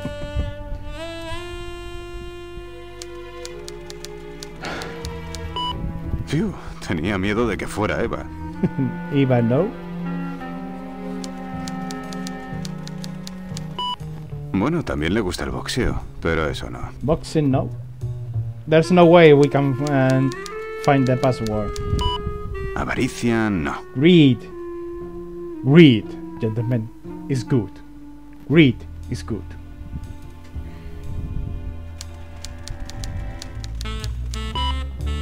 Speaker 2: Fiu, tenía miedo de que fuera Eva. (laughs)
Speaker 1: Even no.
Speaker 2: Bueno, también le gusta el boxeo, pero eso no.
Speaker 1: Boxing no. There's no way we can uh, find the password.
Speaker 2: Avaricia, no.
Speaker 1: Read. Read, gentlemen, is good. Greed is good.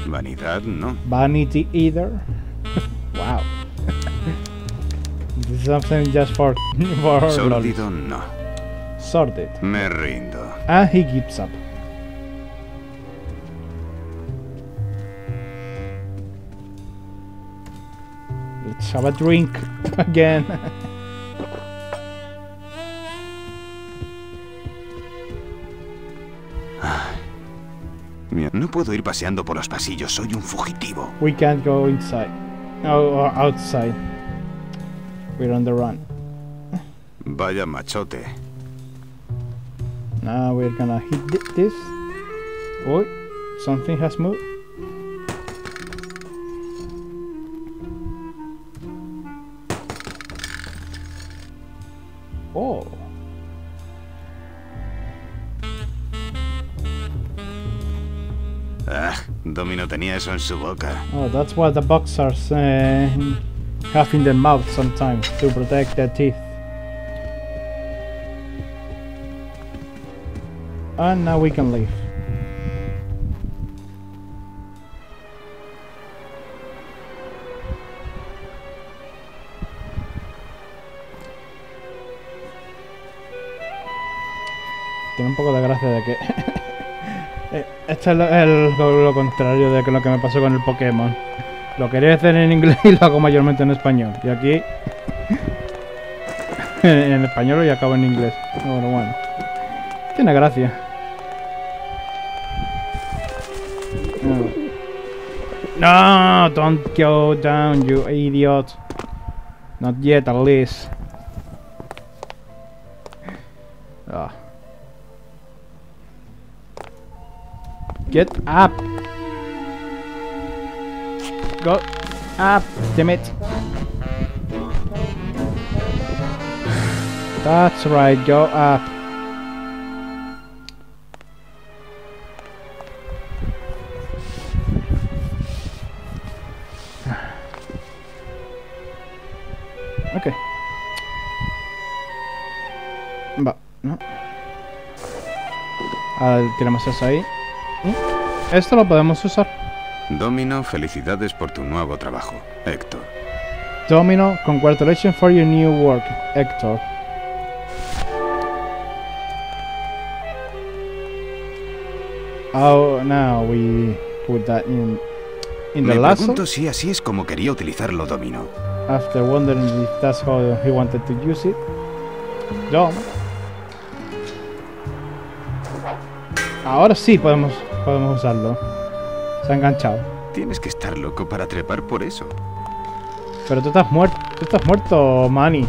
Speaker 2: Vanidad, no.
Speaker 1: Vanity either. (laughs) wow. this is something just for (laughs) for
Speaker 2: Sórdido, no.
Speaker 1: Sordid.
Speaker 2: Me rindo.
Speaker 1: And he gives up. Let's have a drink (laughs) again.
Speaker 2: Mira, No puedo ir paseando por los pasillos, soy un fugitivo.
Speaker 1: we can't go inside. No, or outside. We're on the run.
Speaker 2: Vaya machote.
Speaker 1: Now we're gonna hit thi- this. Oh, something has moved.
Speaker 2: Tenía eso en su boca.
Speaker 1: Oh, that's what the boxers uh, have in their mouth sometimes to protect their teeth. And now we can leave. Tiene un poco de gracia de que (laughs) Esto es lo, el- lo- contrario de lo que me pasó con el Pokémon. Lo quería hacer en inglés y lo hago mayormente en español. Y aquí (laughs) en español y acabo en inglés. Bueno, bueno. Tiene gracia. No, don't go down, you idiot. Not yet, at least. Ah. Get up. Go up. Damn it. That's right. Go up. (sighs) Ok. Va, no. Ahora tenemos eso ahí. Esto lo podemos usar.
Speaker 2: Domino, felicidades por tu nuevo trabajo, Héctor.
Speaker 1: Domino, congratulations for your new work, Hector. Oh, now we put that in in the
Speaker 2: Me
Speaker 1: lasso.
Speaker 2: pregunto si así es como quería utilizarlo Domino.
Speaker 1: After wondering if that's how he wanted to use it. Dom. Ahora sí podemos podemos usarlo. Se ha enganchado.
Speaker 2: Tienes que estar loco para trepar por eso.
Speaker 1: Pero tú estás muerto, tú estás muerto, Manny.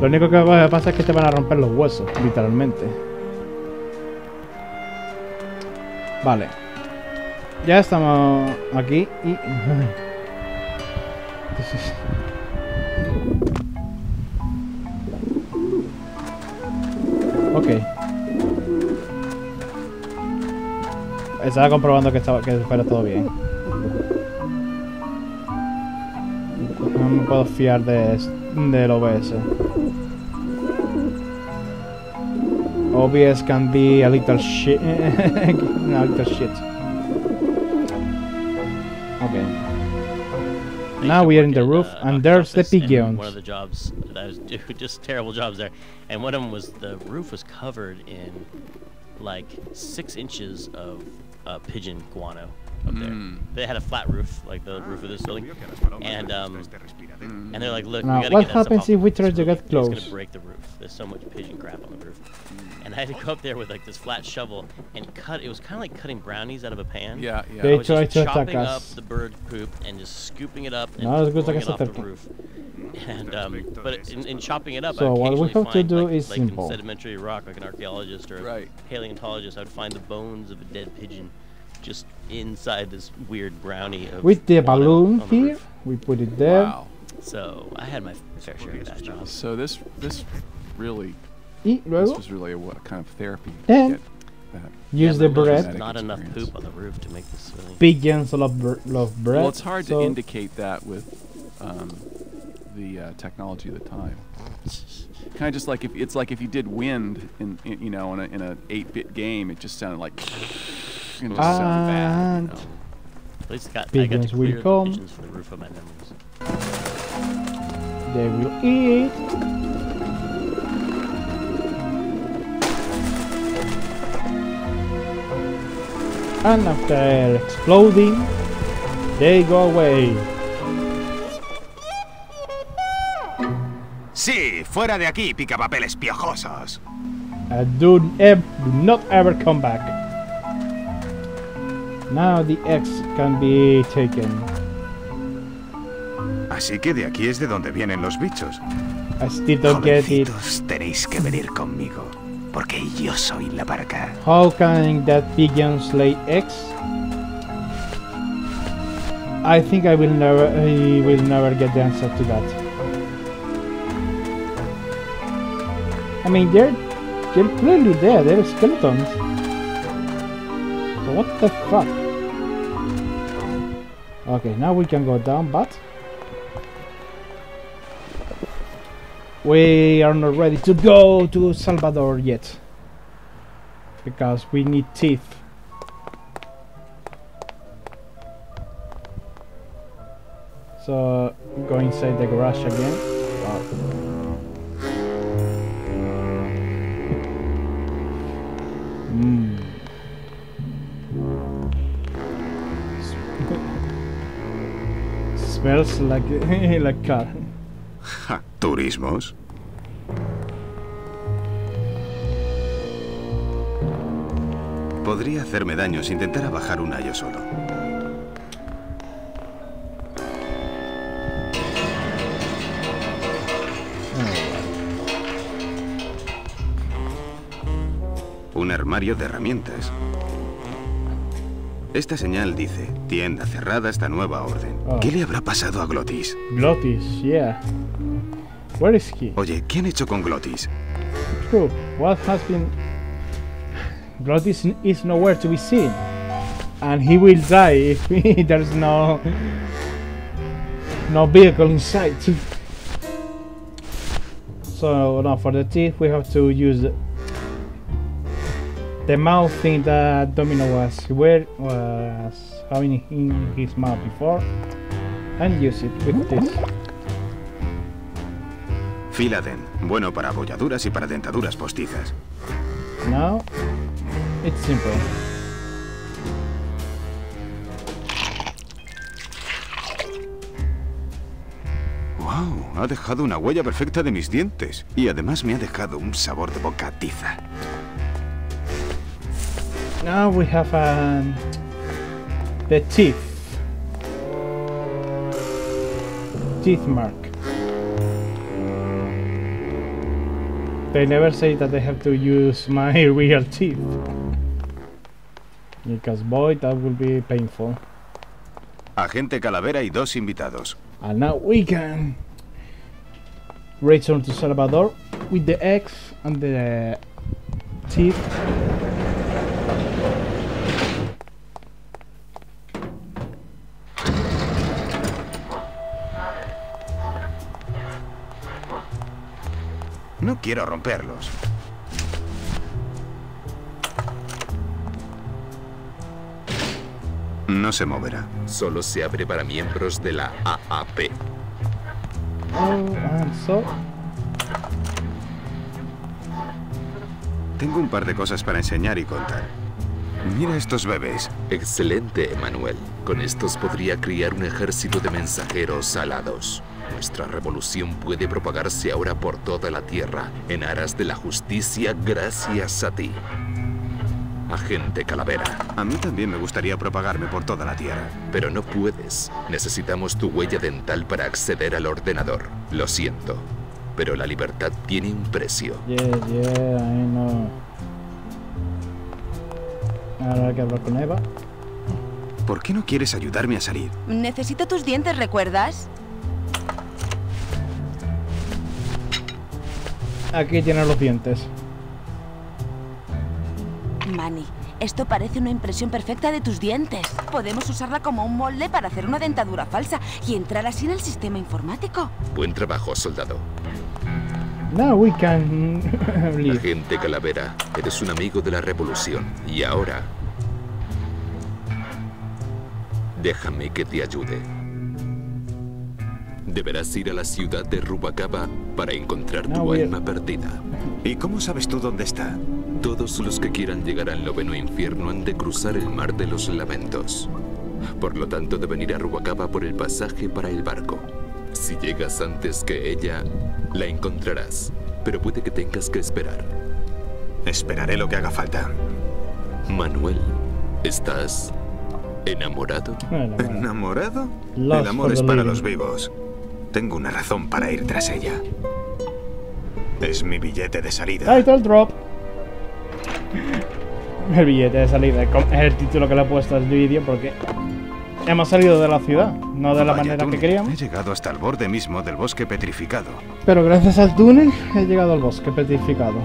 Speaker 1: Lo único que pasa es que te van a romper los huesos, literalmente. Vale. Ya estamos aquí y... (laughs) Estaba comprobando que, estaba, que fuera todo bien. No me puedo fiar de, del OBS. OBS can be a little shit. (laughs) a little shit. Okay. Now we are in the roof,
Speaker 7: uh,
Speaker 1: and there's the pigeons.
Speaker 7: One of the jobs that was (laughs) just terrible jobs there, and one of them was the roof was covered in like six inches of uh, pigeon guano up there.
Speaker 11: Mm.
Speaker 7: They had a flat roof, like the roof of this building, and um, and they're like, look,
Speaker 1: Now,
Speaker 7: we gotta
Speaker 1: what
Speaker 7: get
Speaker 1: happens
Speaker 7: off
Speaker 1: if we
Speaker 7: the
Speaker 1: try
Speaker 7: roof.
Speaker 1: to
Speaker 7: It's
Speaker 1: get
Speaker 7: It's gonna break the roof. There's so much pigeon crap on the roof, and I had to go up there with like this flat shovel and cut. It was kind of like cutting brownies out of a pan.
Speaker 11: Yeah, yeah.
Speaker 1: They
Speaker 7: I was
Speaker 1: try
Speaker 7: just
Speaker 1: to attack
Speaker 7: chopping up the bird poop and just scooping it up and
Speaker 1: No
Speaker 7: throwing it off the roof. And um, but in, in chopping it up,
Speaker 1: So
Speaker 7: I
Speaker 1: what we
Speaker 7: occasionally
Speaker 1: have to do
Speaker 7: like,
Speaker 1: is
Speaker 7: like in
Speaker 1: simple.
Speaker 7: sedimentary rock, like an archaeologist or a
Speaker 11: Right.
Speaker 7: paleontologist, I would find the bones of a dead pigeon just inside this weird brownie of
Speaker 1: With the balloon
Speaker 7: the
Speaker 1: here, we put it there.
Speaker 11: Wow.
Speaker 7: So I had my fair share of that job.
Speaker 11: So this this really
Speaker 1: Y
Speaker 11: this was really a what kind of therapy. to
Speaker 1: Then
Speaker 11: get that
Speaker 1: use the bread.
Speaker 11: genetic
Speaker 7: Not enough poop on the roof to make this really.
Speaker 1: Pigeons love, love bread.
Speaker 11: Well, it's hard
Speaker 1: so
Speaker 11: to indicate that with um, the uh, technology of the time. Kind of just like if it's like if you did wind in, in you know in a in a eight bit game, it just sounded like it just sounded bad.
Speaker 1: And
Speaker 11: You know?
Speaker 7: At least got, I got to
Speaker 1: will
Speaker 7: clear the
Speaker 1: come.
Speaker 7: pigeons from the roof of my memories.
Speaker 1: they will eat. And after exploding, they go away.
Speaker 2: Sí, fuera de aquí, picapapeles piojosos.
Speaker 1: And do, ev- do not ever come back. Now the eggs can be taken.
Speaker 2: Así que de aquí es de donde vienen los bichos.
Speaker 1: I still don't get it.
Speaker 2: Tenéis que venir conmigo, porque yo soy la barca.
Speaker 1: How can that pigeons lay eggs? I think I will never, I will never get the answer to that. I mean, they're, they're clearly there. They're skeletons. So what the fuck? Okay, now we can go down, but we are not ready to go to Salvador yet because we need teeth. So go inside the garage again. Smells like (laughs) like car.
Speaker 2: ¿Turismos? Podría hacerme daño si intentara bajar una yo solo. Un armario de herramientas. Esta señal dice, tienda cerrada esta nueva orden.
Speaker 1: Oh.
Speaker 2: ¿Qué le habrá pasado a Glotis?
Speaker 1: Glottis, yeah. Where is he?
Speaker 2: Oye, ¿qué han hecho con Glotis?
Speaker 1: True. What has been. Glottis is nowhere to be seen. And he will die if (laughs) there's no. no vehicle inside. So, now for the teeth, we have to use the, mouth thing that Domino was, where, was having in his mouth before. And use it with this.
Speaker 2: Filaden, bueno para abolladuras y para dentaduras postizas.
Speaker 1: Now, it's simple.
Speaker 2: ¡Wow! Ha dejado una huella perfecta de mis dientes. Y además me ha dejado un sabor de boca tiza.
Speaker 1: Now we have um, the teeth. Teeth mark. They never say that they have to use my (laughs) real teeth. Because boy, that will be painful.
Speaker 2: Agente Calavera y dos invitados.
Speaker 1: And now we can return to Salvador with the eggs and the teeth.
Speaker 2: Quiero romperlos. No se moverá.
Speaker 12: Solo se abre para miembros de la AAP.
Speaker 2: Tengo un par de cosas para enseñar y contar. Mira estos bebés.
Speaker 12: Excelente, Emanuel. Con estos podría criar un ejército de mensajeros alados. Nuestra revolución puede propagarse ahora por toda la Tierra en aras de la justicia gracias a ti. Agente Calavera.
Speaker 2: A mí también me gustaría propagarme por toda la Tierra.
Speaker 12: Pero no puedes. Necesitamos tu huella dental para acceder al ordenador. Lo siento. Pero la libertad tiene un precio.
Speaker 1: Yeah, yeah, I know. Ahora hay que hablar con Eva.
Speaker 2: ¿Por qué no quieres ayudarme a salir?
Speaker 3: Necesito tus dientes, ¿recuerdas?
Speaker 1: Aquí tiene los dientes.
Speaker 3: Manny, esto parece una impresión perfecta de tus dientes. Podemos usarla como un molde para hacer una dentadura falsa y entrar así en el sistema informático.
Speaker 12: Buen trabajo, soldado.
Speaker 1: Now we can (laughs) leave.
Speaker 12: Agente Calavera, eres un amigo de la revolución. Y ahora... Déjame que te ayude. Deberás ir a la ciudad de Rubacaba para encontrar
Speaker 1: No,
Speaker 12: tu
Speaker 1: a-
Speaker 12: alma perdida. (laughs)
Speaker 2: ¿Y cómo sabes tú dónde está?
Speaker 12: Todos los que quieran llegar al noveno infierno han de cruzar el mar de los lamentos. Por lo tanto, deben ir a Rubacaba por el pasaje para el barco. Si llegas antes que ella, la encontrarás. Pero puede que tengas que esperar.
Speaker 2: Esperaré lo que haga falta.
Speaker 12: Manuel, ¿estás enamorado?
Speaker 2: ¿Enamorado? El amor es para los vivos. Tengo una razón para ir tras ella. Es mi billete de salida.
Speaker 1: Title drop. El billete de salida es el título que le he puesto al vídeo porque hemos salido de la ciudad, no de la
Speaker 2: Vaya
Speaker 1: manera que
Speaker 2: túnel.
Speaker 1: queríamos.
Speaker 2: He llegado hasta el borde mismo del bosque petrificado.
Speaker 1: Pero gracias al túnel he llegado al bosque petrificado.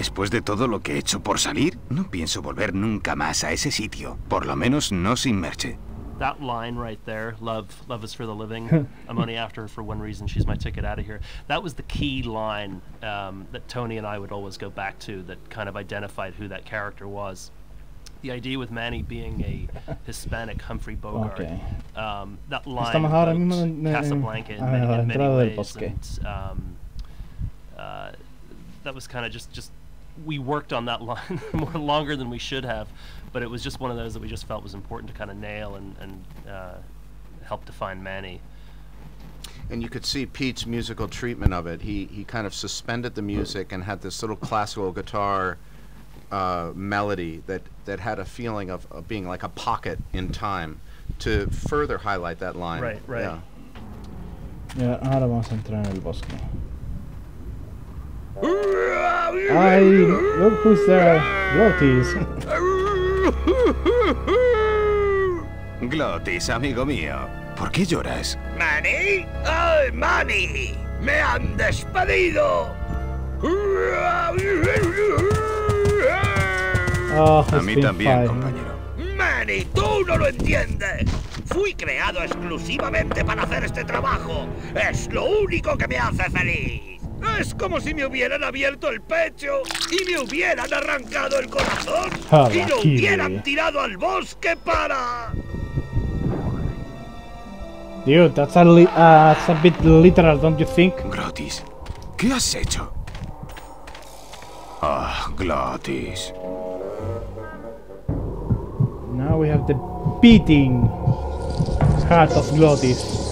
Speaker 2: Después de todo lo que he hecho por salir, no pienso volver nunca más a ese sitio. Por lo menos no sin Merche.
Speaker 9: That line right there, love, love is for the living. (laughs) I'm only after her for one reason. She's my ticket out of here. That was the key line um, that Tony and I would always go back to. That kind of identified who that character was. The idea with Manny being a (laughs) Hispanic Humphrey Bogart.
Speaker 1: Okay.
Speaker 9: Um, that line about
Speaker 1: mismo en- en-
Speaker 9: Casablanca in many, in many ways, and um, uh, that was kind of just just we worked on that line (laughs) more longer than we should have, but it was just one of those that we just felt was important to kind of nail and and uh, help define Manny.
Speaker 14: And you could see Pete's musical treatment of it. He he kind of suspended the music and had this little classical guitar uh, melody that that had a feeling of, of being like a pocket in time to further highlight that line.
Speaker 9: Right, right.
Speaker 14: Yeah.
Speaker 1: Ya, ahora vamos a entrar en el bosque. Ay, look who's there. Glotis.
Speaker 2: Glotis, amigo mío. ¿Por qué lloras?
Speaker 4: ¿Manny? ¡Ay, Manny! ¡Me han despedido!
Speaker 1: Oh,
Speaker 2: A mí también,
Speaker 1: fine.
Speaker 2: compañero.
Speaker 4: Manny, tú no lo entiendes. Fui creado exclusivamente para hacer este trabajo. Es lo único que me hace feliz. Es como si me hubieran abierto el pecho y me hubieran arrancado el corazón y lo hubieran tirado al bosque para...
Speaker 1: Dude, that's a, li- uh, that's a bit literal, don't you think?
Speaker 2: Glotis, ¿qué has hecho? Ah, Glotis.
Speaker 1: Now we have the beating heart of Glotis.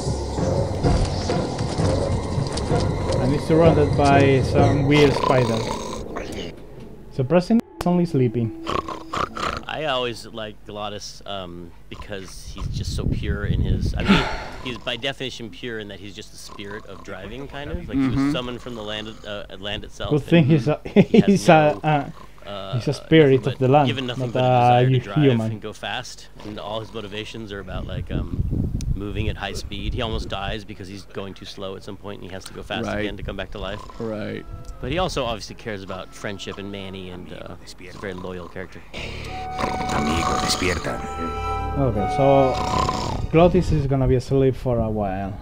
Speaker 1: Surrounded by some weird spiders. Surprisingly, it's only sleeping.
Speaker 7: I always like Glottis um, because he's just so pure in his. I mean, (sighs) he's by definition pure in that he's just the spirit of driving, kind of like he
Speaker 1: Mhm.
Speaker 7: was summoned from the land, uh, land itself.
Speaker 1: Good thing he's a
Speaker 7: he (laughs)
Speaker 1: he's a
Speaker 7: no,
Speaker 1: uh,
Speaker 7: uh,
Speaker 1: he's a spirit of the land,
Speaker 7: given nothing
Speaker 1: not
Speaker 7: but a
Speaker 1: a
Speaker 7: desire to drive
Speaker 1: human.
Speaker 7: and go fast, and all his motivations are about like um, moving at high speed. He almost dies because he's going too slow at some point, and he has to go fast
Speaker 11: Right.
Speaker 7: again to come back to life.
Speaker 11: Right.
Speaker 7: But he also obviously cares about friendship and Manny, and uh, he's a very loyal character.
Speaker 2: Amigo, despierta.
Speaker 1: Okay, so Glotis is gonna be asleep for a while.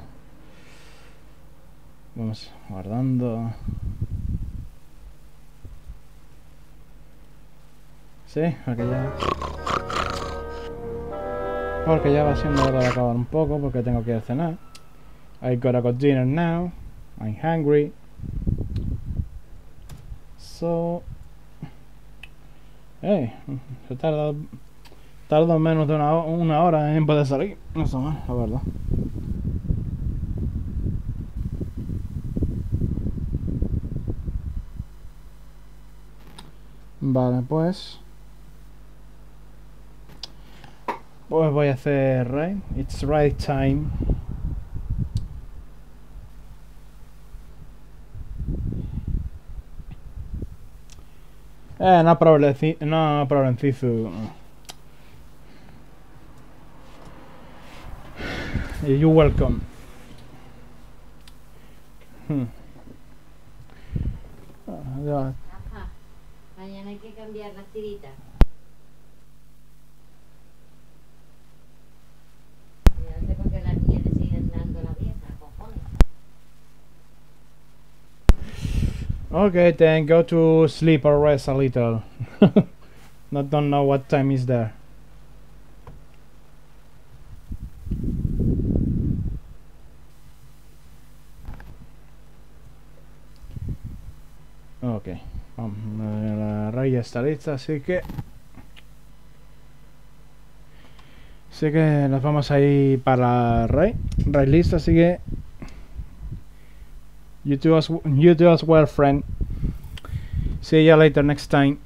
Speaker 1: Vamos guardando. Sí, porque ya. Porque ya va siendo hora de acabar un poco, porque tengo que ir a cenar. I gotta go dinner now. I'm hungry. So. Hey, se tarda. Tarda menos de una, una hora en poder salir. No está mal, la verdad. Vale, pues. Pues voy a hacer right. It's right time. Eh, no problem, no problem, Zizu. You're welcome. Hmm. Ah.
Speaker 15: Mañana hay que cambiar las tiritas.
Speaker 1: Okay, then go to sleep or rest a little. (laughs) Not don't know what time is there. Ok, eh, la raya está lista, así que... Así que nos vamos a ir para Ray. Ray listo, así que... You do as, you do as well, friend. See you later next time.